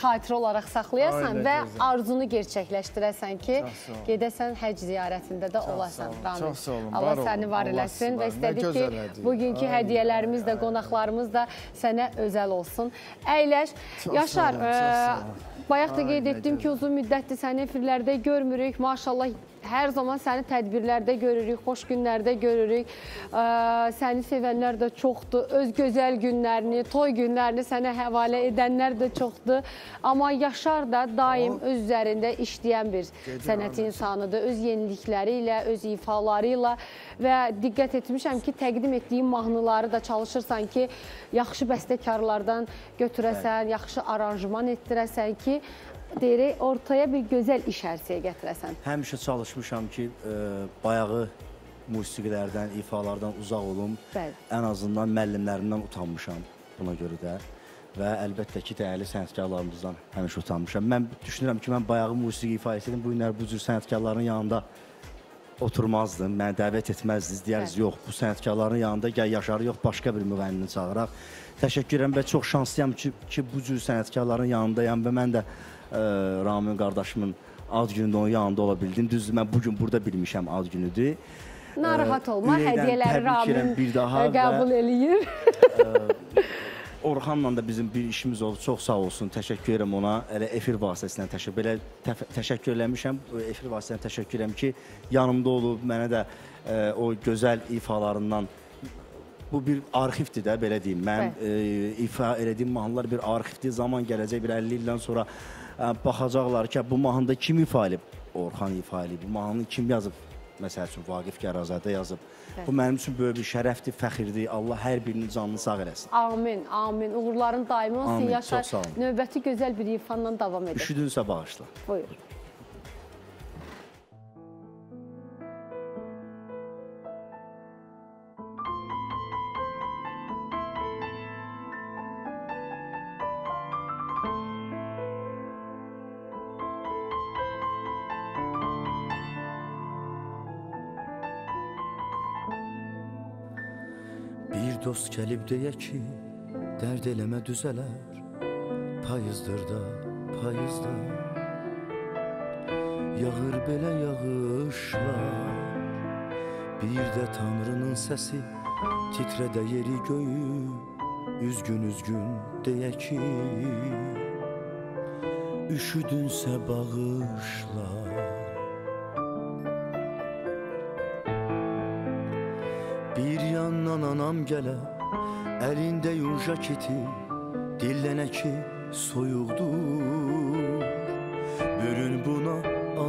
xatirə olaraq saxlayasan Aynen və gözəl. arzunu gerçəkləşdirəsən ki, Çox gedəsən həcc ziyarətində də sağ olasan. çox sağ olun, Allah var olun, səni var eləsin və istədik ki, gözəl hədiyyə. bugünkü Ay, hədiyyələrimiz də, qonaqlarımız da sənə özəl olsun. Əyləş. Çox Yaşar, çox e, bayaq da qeyd etdim ki, uzun müddətdir səni efirlərdə görmürük. Maşallah hər zaman səni tədbirlərdə görürük, xoş günlərdə görürük. Səni sevənlər də çoxdur. Öz gözəl günlərini, toy günlərini sənə həvalə edənlər də çoxdur. Amma Yaşar da daim öz üzərində işləyən bir sənət insanıdır. Öz yenilikləri ilə, öz ifaları ilə və diqqət etmişəm ki, təqdim etdiyin mahnıları da çalışırsan ki, yaxşı bəstəkarlardan götürəsən, yaxşı aranjman etdirəsən ki, deyirək, ortaya bir gözəl iş ərsəyə gətirəsən. Həmişə çalışmışam ki, e, bayağı musiqilərdən, ifalardan uzaq olum. Bəli. Ən azından müəllimlərimdən utanmışam buna görə də və əlbəttə ki, dəyərli sənətkarlarımızdan həmişə utanmışam. Mən düşünürəm ki, mən bayağı musiqi ifa etsəydim, bu günlər bu cür sənətkarların yanında oturmazdım, məni dəvət etməzdiniz. Deyərdiniz, yox, bu sənətkarların yanında gəl Yaşarı yox, başqa bir müğənnini çağıraq. Təşəkkür edirəm və çox şanslıyam ki, ki bu cür sənətkarların yanındayam və mən də ə, Ramin qardaşımın ad günündə onun yanında ola bildim. Düzdür, mən bu gün burada bilmişəm ad günüdür. Narahat olma, hədiyyələri edirəm Ramin bir daha qəbul eləyir. Orxanla da bizim bir işimiz oldu. Çox sağ olsun. Təşəkkür edirəm ona. Elə efir vasitəsilə təşəkkür belə təşəkkür eləmişəm. Efir vasitəsilə təşəkkür edirəm ki, yanımda olub mənə də ə, o gözəl ifalarından bu bir arxivdir də belə deyim. Mən ə, ifa elədiyim mahnılar bir arxivdir. Zaman gələcək bir 50 ildən sonra baxacaqlar ki, bu mahnıda kim ifa edib? Orxan ifa edib. Bu mahnını kim yazıb? Məsəl üçün Vaqif Gərazadə yazıb. Bu mənim üçün böyük bir şərəfdir, fəxirdir. Allah hər birinin canını sağ eləsin. Amin, amin. Uğurların daimi olsun. Amin, Yaşar, çox sağ olun. növbəti gözəl bir ifanla davam edək. Üşüdünsə bağışla. Buyur. Dost gəlib deyə ki, dərd eləmə düzələr. Payızdır da, payızdır. Yağır belə yağışlar. Bir də Tanrının səsi titrədə yeri göyü. Üzgün üzgün deyə ki, üşüdünsə bağışla. Anam gələ, əlində yun jaketi, dillənə ki soyuqdur. Bürün buna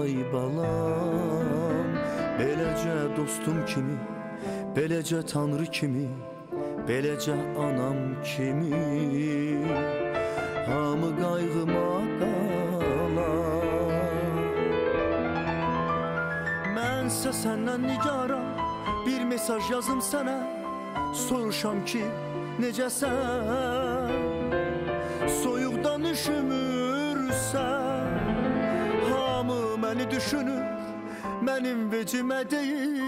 ay balam, beləcə dostum kimi, beləcə tanrı kimi, beləcə anam kimi. Hamı qayğıma qalar. Mənsə səndən nigaram Bir mesaj yazım sənə Soruşam ki necəsən Soyuqdan üşümürsən Hamı məni düşünür Mənim vecimə deyil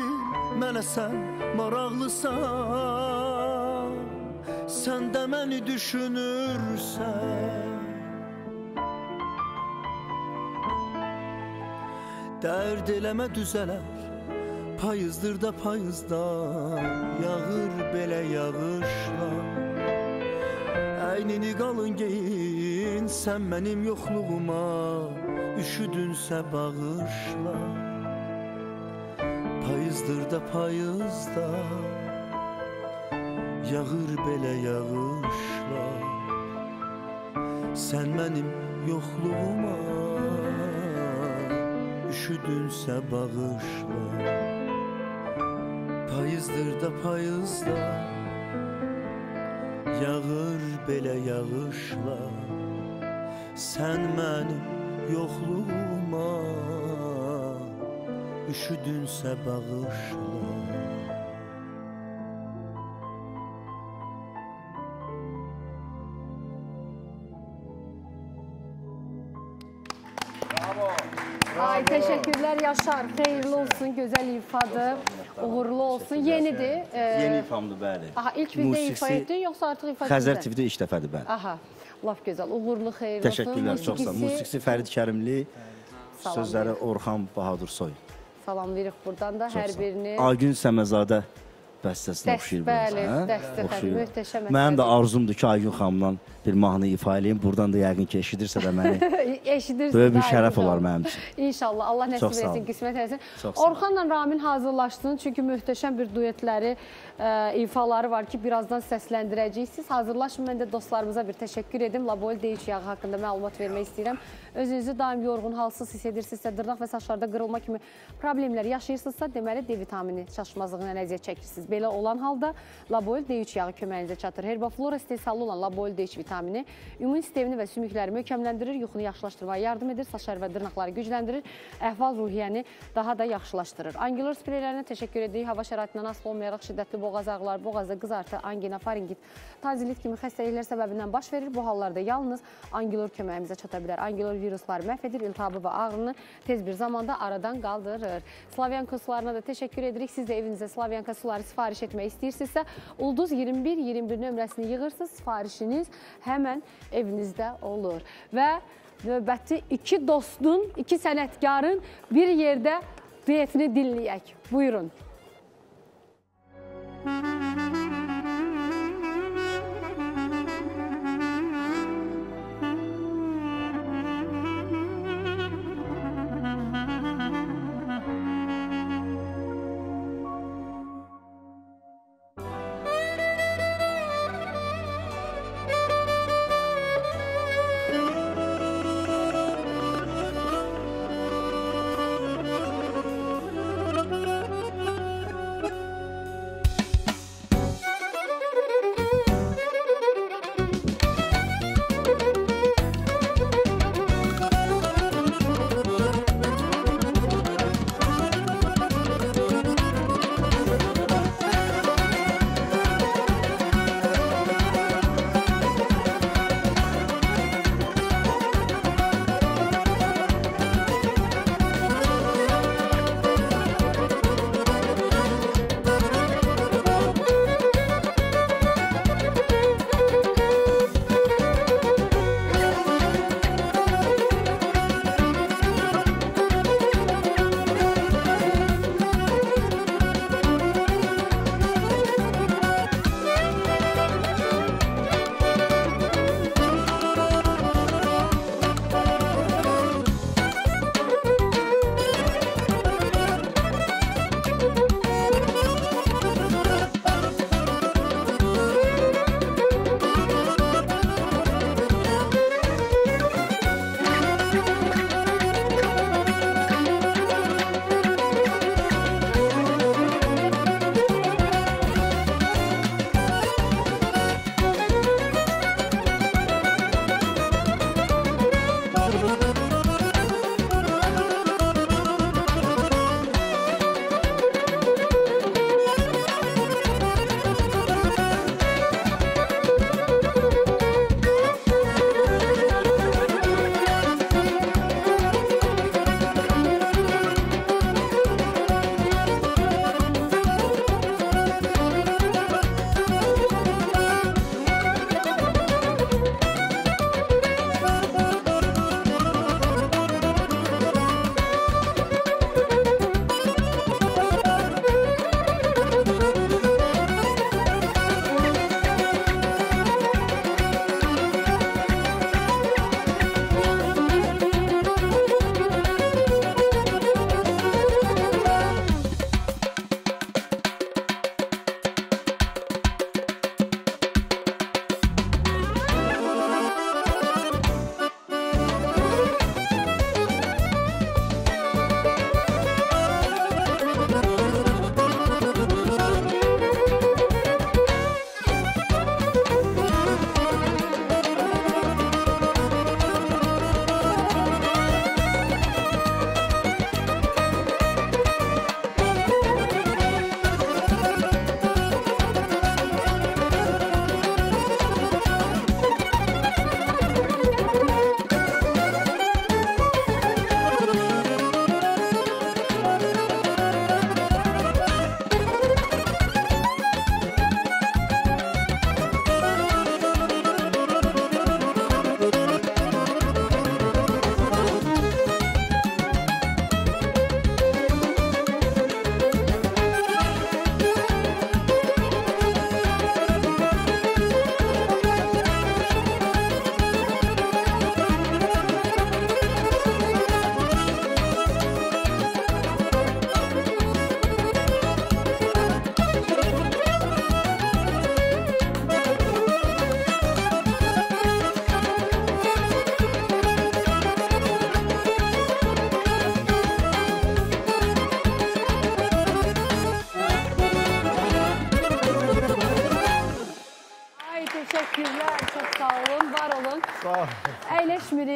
Mənə sən maraqlısan Sən də məni düşünürsən. Dərd eləmə düzələr Payızdır da payızda Yağır belə yağışlar Əynini qalın geyin Sən mənim yoxluğuma Üşüdünsə bağışla. Payızdır da payızda Yağır belə yağışlar Sən mənim yoxluğuma Üşüdünsə bağışla Payızdır da payızda Yağır belə yağışlar Sən mənim yoxluğuma Üşüdünsə bağışla Ay teşekkürler Yaşar. Xeyirli olsun, gözəl ifadır. Uğurlu olsun. Yenidir. Ee, Yeni ifamdır, bəli. Aha, ilk bizdə ifa etdin, yoxsa artıq ifa Xəzər etdin? TV-də ilk dəfədir, bəli. Aha, laf gözəl. Uğurlu, xeyirli olsun. Təşəkkürlər, çox sağ olun. Musiqisi Fərid Kərimli, sözləri. Orxan Bahadur Soy. Salamlayırıq buradan da hər birini. Aygün Səməzadə bəstəsinə Dəst- oxşayır bəli, biraz, hə? dəstə Oxşayır. möhtəşəm Mənim də əsərdir. arzumdur ki, Aygün xanımdan bir mahnı ifa eləyim. Buradan da yəqin ki, eşidirsə də məni *laughs* Eşidirsiniz. böyük bir şərəf olar mənim üçün. İnşallah Allah nəsib etsin, qismət etsin. Orxanla Ramin hazırlaşdın çünki möhtəşəm bir duetləri, ə, ifaları var ki, birazdan səsləndirəcəyik. Siz hazırlaşın, mən də dostlarımıza bir təşəkkür edim. Laboil deyici yağı haqqında məlumat vermək istəyirəm. Özünüzü daim yorğun, halsız hiss edirsinizsə, dırnaq və saçlarda qırılma kimi problemlər yaşayırsınızsa, deməli D vitamini çaşmazlığından əziyyət çəkirsiniz. Belə olan halda Laboil D3 yağı köməyinizə çatır. Herbaflora istehsallı olan Laboil D3 vitamini immun sistemini və sümükləri möhkəmləndirir, yuxunu yaxşılaşdırmaya yardım edir, saçlar və dırnaqları gücləndirir, əhval ruhiyyəni daha da yaxşılaşdırır. Angilor spreylərinə təşəkkür edirik. Hava şəraitindən asılı olmayaraq şiddətli boğaz ağrıları, boğazda qızartı, angina, faringit, tazilit kimi xəstəliklər səbəbindən baş verir. Bu hallarda yalnız Angilor köməyimizə çata bilər. Angilor virusları məhv edir, iltihabı və ağrını tez bir zamanda aradan qaldırır. Slavyanka sularına da təşəkkür edirik. Siz də evinizə Slavyanka suları sifariş etmək istəyirsinizsə, Ulduz 21 21 nömrəsini yığırsınız, sifarişiniz həmən evinizdə olur. Və növbəti iki dostun, iki sənətkarın bir yerdə duetini dinləyək. Buyurun. Təşəkkürlər,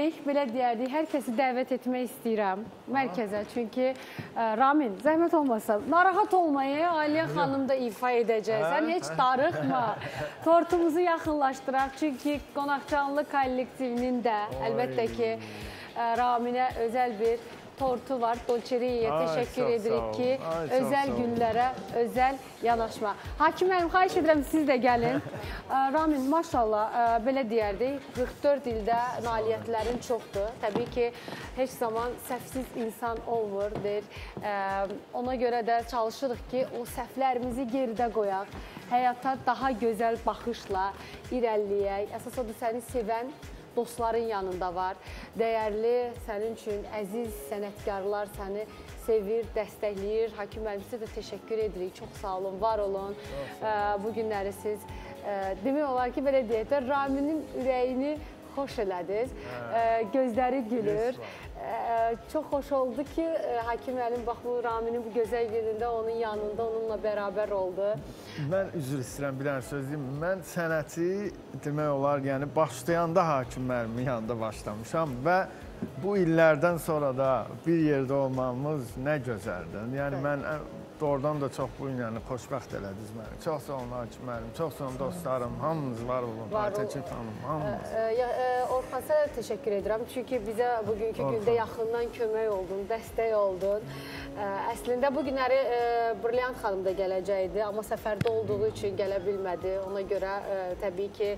Əyləşmirik, belə deyərdik. Hər kəsi dəvət etmək istəyirəm mərkəzə. Çünki ə, Ramin, zəhmət olmasa, narahat olmayı Aliyə xanım da ifa edəcək. Sən heç darıxma. Tortumuzu yaxınlaşdıraq. Çünki qonaqcanlı kollektivinin də əlbəttə ki, ə, Raminə özəl bir tortu var. Dolçeriyə Ay, təşəkkür sağ edirik ki, Ay, özəl günlərə özəl yanaşma. Hakim müəllim, xahiş edirəm siz də gəlin. *laughs* Ramin, maşallah, belə deyərdik, 44 ildə nailiyyətlərin çoxdur. Təbii ki, heç zaman səhvsiz insan olmur, deyir. Ona görə də çalışırıq ki, o səhvlərimizi geridə qoyaq. Həyata daha gözəl baxışla irəliləyək. Əsas odur səni sevən dostların yanında var. Dəyərli, sənin üçün əziz sənətkarlar səni sevir, dəstəkləyir. Hakim müəllim sizə də təşəkkür edirik. Çox sağ olun, var olun. Bu günləri siz demək olar ki, belə deyək də Raminin ürəyini xoş elədiniz. Ə, Gözləri gülür. Ə, Çox xoş oldu ki, ə, Hakim müəllim bax bu Raminin bu gözəl günündə onun yanında, onunla bərabər oldu. Mən üzr istəyirəm bir dənə söz deyim. Mən sənəti demək olar, yəni başlayanda hakim müəllimin yanında başlamışam və bu illərdən sonra da bir yerdə olmamız nə gözəldir. Yəni mən doğrudan da çox bu gün yəni xoşbəxt elədiniz məni. Çox sağ olun hakim müəllim, çox sağ olun dostlarım, hamınız var olun. Aytəkin xanım, hamınız. Ə, ə, ə, Orxan sənə təşəkkür edirəm. Çünki bizə bugünkü Orxan. gündə yaxından kömək oldun, dəstək oldun. Əslində bu günləri Brilliant xanım da gələcəkdi, amma səfərdə olduğu üçün gələ bilmədi. Ona görə təbii ki,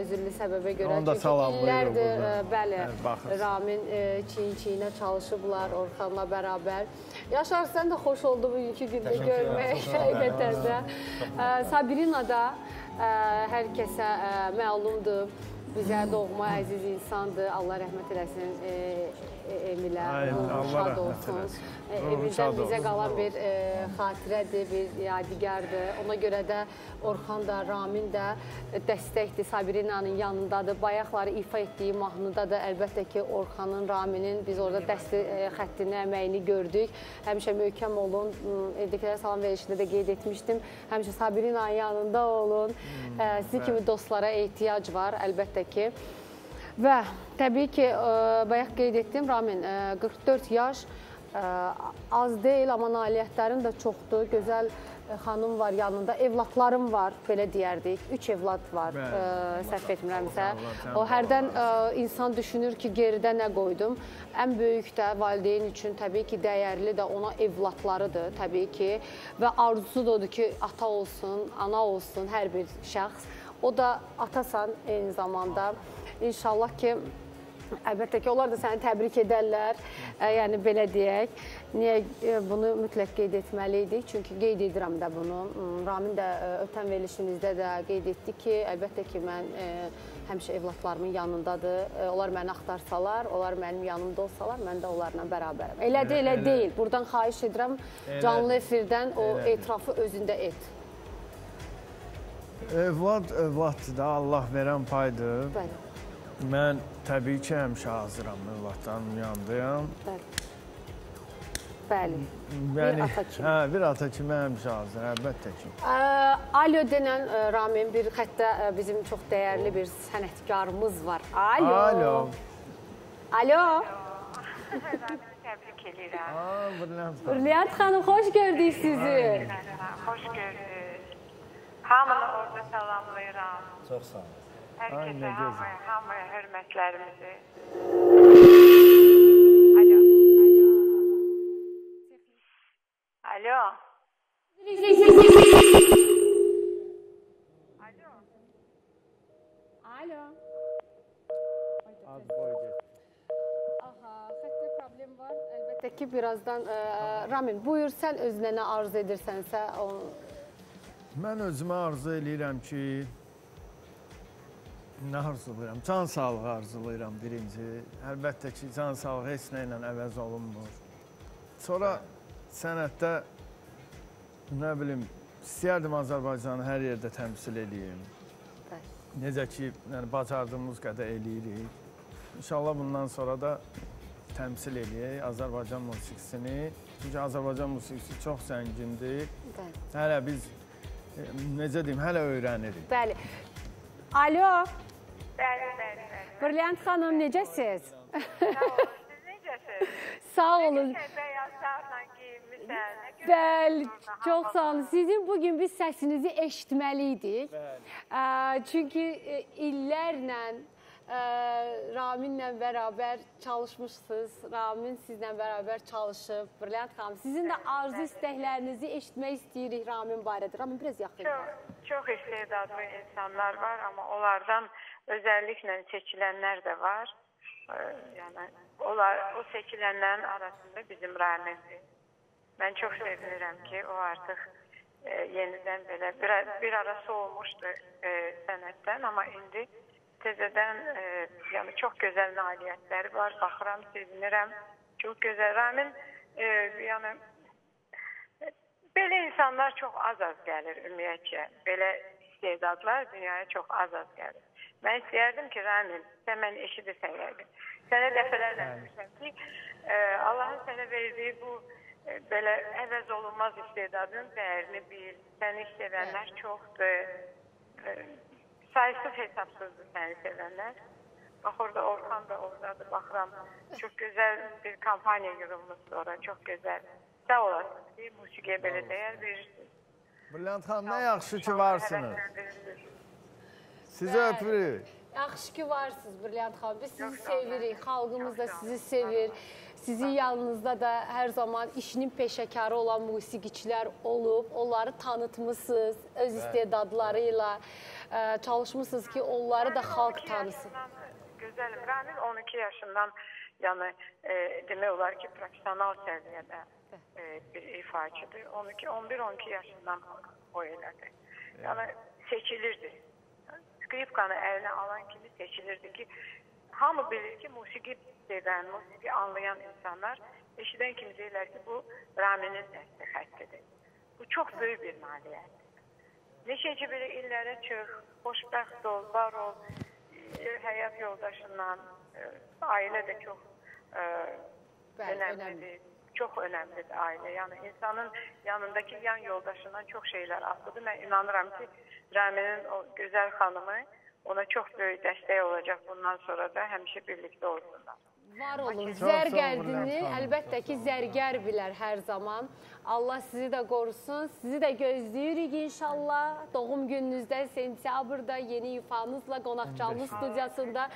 özürlü səbəbə görə Onu da salamlayırıq buradan. bəli, Hə, baxırsın. Ramin çiyin-çiyinə çalışıblar Orxanla bərabər. Yaşar sən də xoş oldu bugünkü gündə görmək həqiqətən də. Ə, Sabrina da hər kəsə məlumdur. Bizə doğma əziz insandır. Allah rəhmət eləsin e, Emilə. Ruhu Allah şad olsun. E, şad bizə qalan bir e, xatirədir, bir yadigardır. Ona görə də Orxan da, Ramin də dəstəkdir. Sabirinanın yanındadır. Bayaqları ifa etdiyi mahnıda da əlbəttə ki, Orxanın, Raminin biz orada dəsti e, xəttini, əməyini gördük. Həmişə möhkəm olun. M, Evdəkilərə salam verişində də qeyd etmişdim. Həmişə Sabirinanın yanında olun. E, Sizi kimi dostlara ehtiyac var əlbəttə ki. Və təbii ki, ə, bayaq qeyd etdim Ramin, ə, 44 yaş ə, az deyil, amma nailiyyətlərin də çoxdur. Gözəl xanım var yanında, evlatlarım var, belə deyərdik. 3 evlad var, Bəli. ə, səhv etmirəmsə. Allah, O hərdən ə, insan düşünür ki, geridə nə qoydum? Ən böyük də valideyn üçün təbii ki, dəyərli də ona evlatlarıdır, təbii ki. Və arzusu da odur ki, ata olsun, ana olsun hər bir şəxs. O da atasan eyni zamanda. İnşallah ki, əlbəttə ki, onlar da səni təbrik edərlər. Ə, yəni belə deyək. Niyə e, bunu mütləq qeyd etməli idik? Çünki qeyd edirəm də bunu. M, Ramin də ə, ötən verilişimizdə də qeyd etdi ki, əlbəttə ki, mən ə, həmişə evlatlarımın yanındadır. Ə, Onlar məni axtarsalar, onlar mənim yanımda olsalar, mən də onlarla bərabərəm. Elədir, elə, Elə- deyil. Buradan xahiş edirəm Elə- canlı efirdən o Elədir. etirafı özündə et. Övlad övladdır da Allah verən paydır. Bəli, Mən təbii ki, həmişə hazıram övladlarımın yanındayam. bəli. Bəli. Yəni, ata kimi. Hə, bir ata kimi həmişə hazır, əlbəttə ki. Ə, Alo denən ə, Ramin bir xəttə ə, bizim çox dəyərli bir sənətkarımız var. Alo. Alo. Alo. Təbrik edirəm. Aa, brilliant. Brilliant xanım, xoş gördük sizi. Xoş gördük. Hamını orada salamlayıram. Çox sağ olun. Ay, Hər nə kəsə, gözəl. hamıya, hamıya hörmətlərimizi. Alo. Alo. Alo. Alo. Az boy get. Aha, xəttə problem var. Əlbəttə ki, birazdan ə, Ramin, buyur sən özünə nə arzu edirsənsə, onu Mən özümə arzu eləyirəm ki, nə arzulayıram? Can sağlığı arzulayıram birinci. Əlbəttə ki, can sağlığı heç nə ilə əvəz olunmur. Sonra sənətdə nə bilim, istəyərdim Azərbaycanı hər yerdə təmsil. Bəli. Necə ki, yəni bacardığımız qədər eləyirik. İnşallah bundan sonra da təmsil eləyək Azərbaycan musiqisini. Çünki Azərbaycan musiqisi çox zəngindir. Hələ biz e, necə deyim, hələ öyrənirik. Bəli. Alo, Bəli, bəli, bəli. Brilliant xanım necəsiz? Sağ olun. Siz *laughs* necəsiz? Sağ olun. Necə bəyaz şarla geyinmisən? nə Bəli, çox sağ olun. Sizin bu gün biz səsinizi eşitməliydik. Ə, Çünki e, illərlə ə, Raminlə bərabər çalışmışsınız. Ramin sizlə bərabər çalışıb. Brilliant xanım, sizin də arzu istəklərinizi eşitmək istəyirik Ramin barədə. Ramin biraz yaxın. Çox, çox istedadlı insanlar var, amma onlardan özəlliklə seçilənlər də var. Yəni onlar o seçilənlərin arasında bizim Ramindir. Mən çox sevinirəm ki, o artıq e, yenidən belə bir, bir ara soğumuşdu e, sənətdən, amma indi təzədən e, yəni çox gözəl nailiyyətləri var. Baxıram, sevinirəm. Çox gözəl. Ramin e, yəni Belə insanlar çox az-az gəlir ümumiyyətcə. Belə istedadlar dünyaya çox az-az gəlir. Mən istəyərdim ki, Ramin, sən məni eşidirsən yəqin. Sənə dəfələrlə demişəm ki, e, Allahın sənə verdiyi bu e, belə əvəz olunmaz istedadın dəyərini bil. Səni sevənlər çoxdur. E, saysız hesabsızdır səni sevənlər. Bax orada Orxan da oradadır. Baxıram. Çox gözəl bir kampaniya yığılmışdı ora. Çox gözəl. Sağ olasınız ki, musiqiyə belə dəyər verirsiniz. Brilliant xanım, nə yaxşı ki varsınız. Sizi öpürük. Yaxşı ki varsınız Brilliant xanım. Biz sizi olun. sevirik. Xalqımız da sizi sevir. Sizin yanınızda da hər zaman işinin peşəkarı olan musiqiçilər olub, onları tanıtmısınız öz istedadları ilə ə, çalışmısınız ki, onları da xalq 12 tanısın. yaşından, Gözəlim. Ramin 12 yaşından yəni e, demək olar ki, professional səviyyədə e, bir ifaçıdır. 12 11-12 yaşından o elədi. Yəni seçilirdi. Skripkanı əlinə alan kimi seçilirdi ki, hamı bilir ki, musiqi sevən, musiqi anlayan insanlar eşidən kimi deyirlər ki, bu Raminin dəsti xəttidir. Bu çox böyük bir nailiyyətdir. Neçəcə belə illərə çıx, xoşbəxt ol, var ol, e, həyat yoldaşından, e, ailə də çox e, Bəli, önəmlidir. önəmli. Çox önəmlidir ailə. Yəni insanın yanındakı yan yoldaşından çox şeylər asılıdır. Mən inanıram ki, Raminin o gözəl xanımı ona çox böyük dəstək olacaq bundan sonra da həmişə birlikdə olsunlar. Var olun. Sağ olun, Zərgərdini əlbəttə ki, zərgər bilər hər zaman. Allah sizi də qorusun. Sizi də gözləyirik inşallah. Doğum gününüzdə sentyabrda yeni ifanızla Qonaqcanlı studiyasında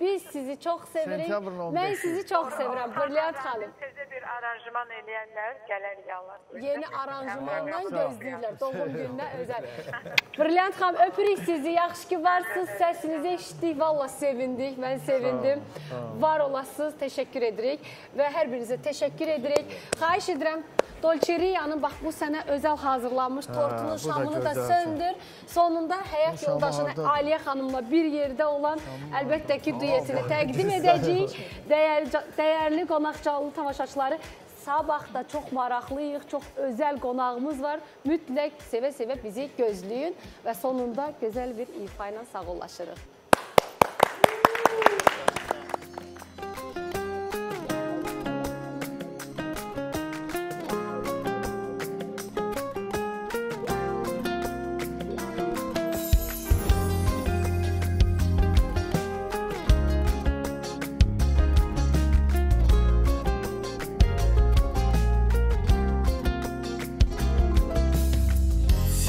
biz sizi çox sevirik. Sentyabrın 15-i. Mən sizi çox sevirəm. Brilliant xanım. Təzə bir aranjman eləyənlər gələrik Allah. Yeni aranjmandan gözləyirlər doğum gününə özəl. Brilliant xanım öpürük sizi. Yaxşı ki varsınız. Səsinizi eşitdik. Valla sevindik. Mən sevindim. Var olasınız. Təşəkkür edirik və hər birinizə təşəkkür edirik. Xahiş edirəm Dolçeriyanın bax bu sənə özəl hazırlanmış tortunun bu da şamını da söndür. Sonunda həyat hardadır? Aliyə xanımla bir yerdə olan əlbəttə ki duyetini təqdim edəcəyik. Dəyərli, qonaqcanlı tamaşaçıları Sabah da çox maraqlıyıq, çox özəl qonağımız var. Mütləq sevə-sevə bizi gözləyin və sonunda gözəl bir ifa ilə sağollaşırıq.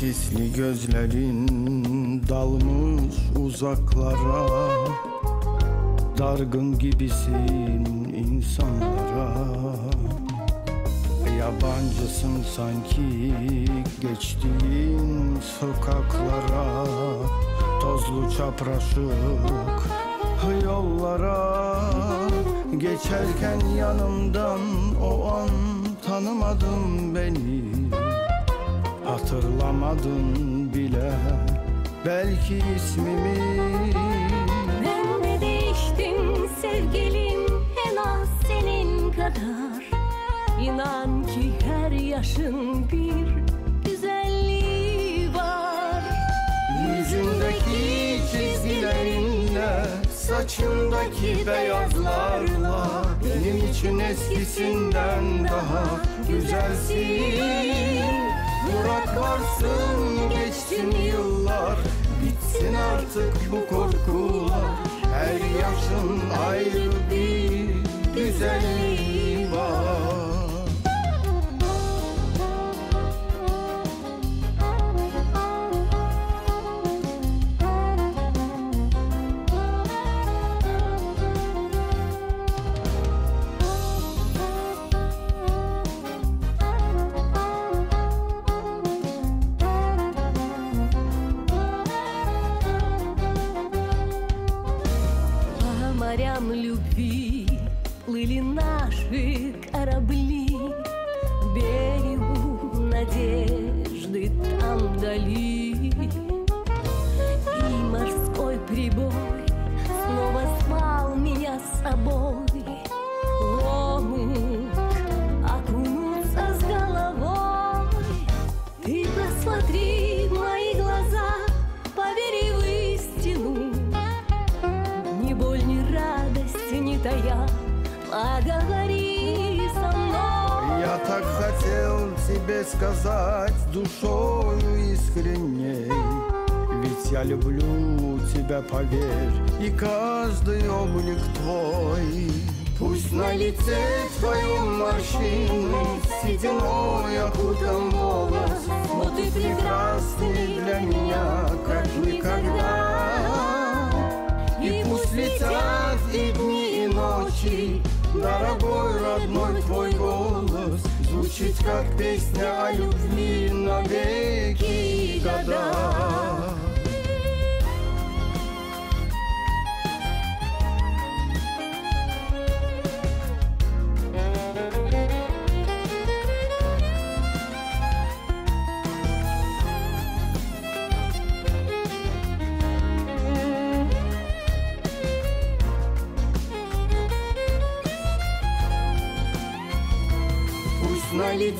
Sisli gözlerin dalmış uzaklara. Dargın gibisin insanlara. Yabancısın sanki geçtiğin sokaklara. Tozlu çapraşık yollara. Geçerken yanımdan o an tanımadın beni Hatırlamadın bile. Belki ismimi Ben de değiştim sevgilim en az senin kadar. İnan ki her yaşın bir güzelliği var. Yüzündeki çizgilerinle Saçındaki beyazlarla Benim için eskisinden daha güzelsin Bırak varsın geçsin yıllar Bitsin artık bu korkular. Her yaşın ayrı bir güzelliği сказать душою искренней. Ведь я люблю тебя, поверь, и каждый облик твой. Пусть на лице твоем морщины сединой окутан волос. Но ты прекрасный для меня, как никогда. И пусть летят и дни, и ночи Дорогой родной твой Звучит как песня о любви на веки года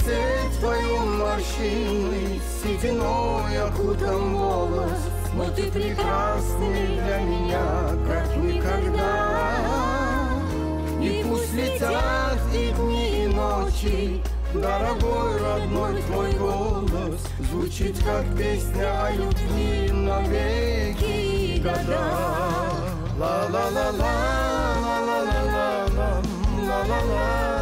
лице твоем морщины Сединой окутан волос. Но ты прекрасный для меня, как никогда. И пусть летят и дни, и ночи. Дорогой родной твой голос Звучит как песня о любви на веки года. Ла-ла-ла-ла, ла-ла-ла-ла, ла-ла-ла-ла-ла-ла-ла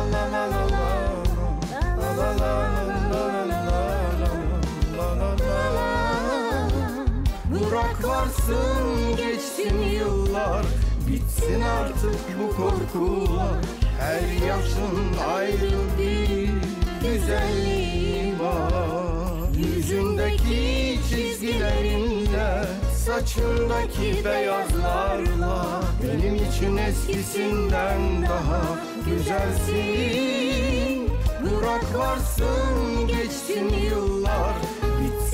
Bırak varsın geçsin yıllar Bitsin artık bu korkular. Her yaşın ayrı bir güzelliği var. Yüzündeki çizgilerinle Saçındaki beyazlarla Benim için eskisinden daha güzelsin. Bırak varsın geçsin yıllar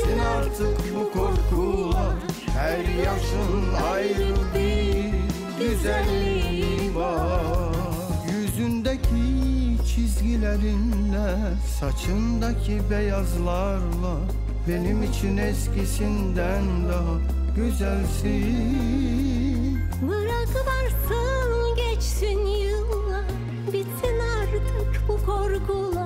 Bitsin artık bu korkular Her yaşın ayrı bir güzelliği var. Yüzündeki çizgilerinle Saçındaki beyazlarla Benim için eskisinden daha güzelsin. Bırak varsın geçsin yıllar Bitsin artık bu korkular.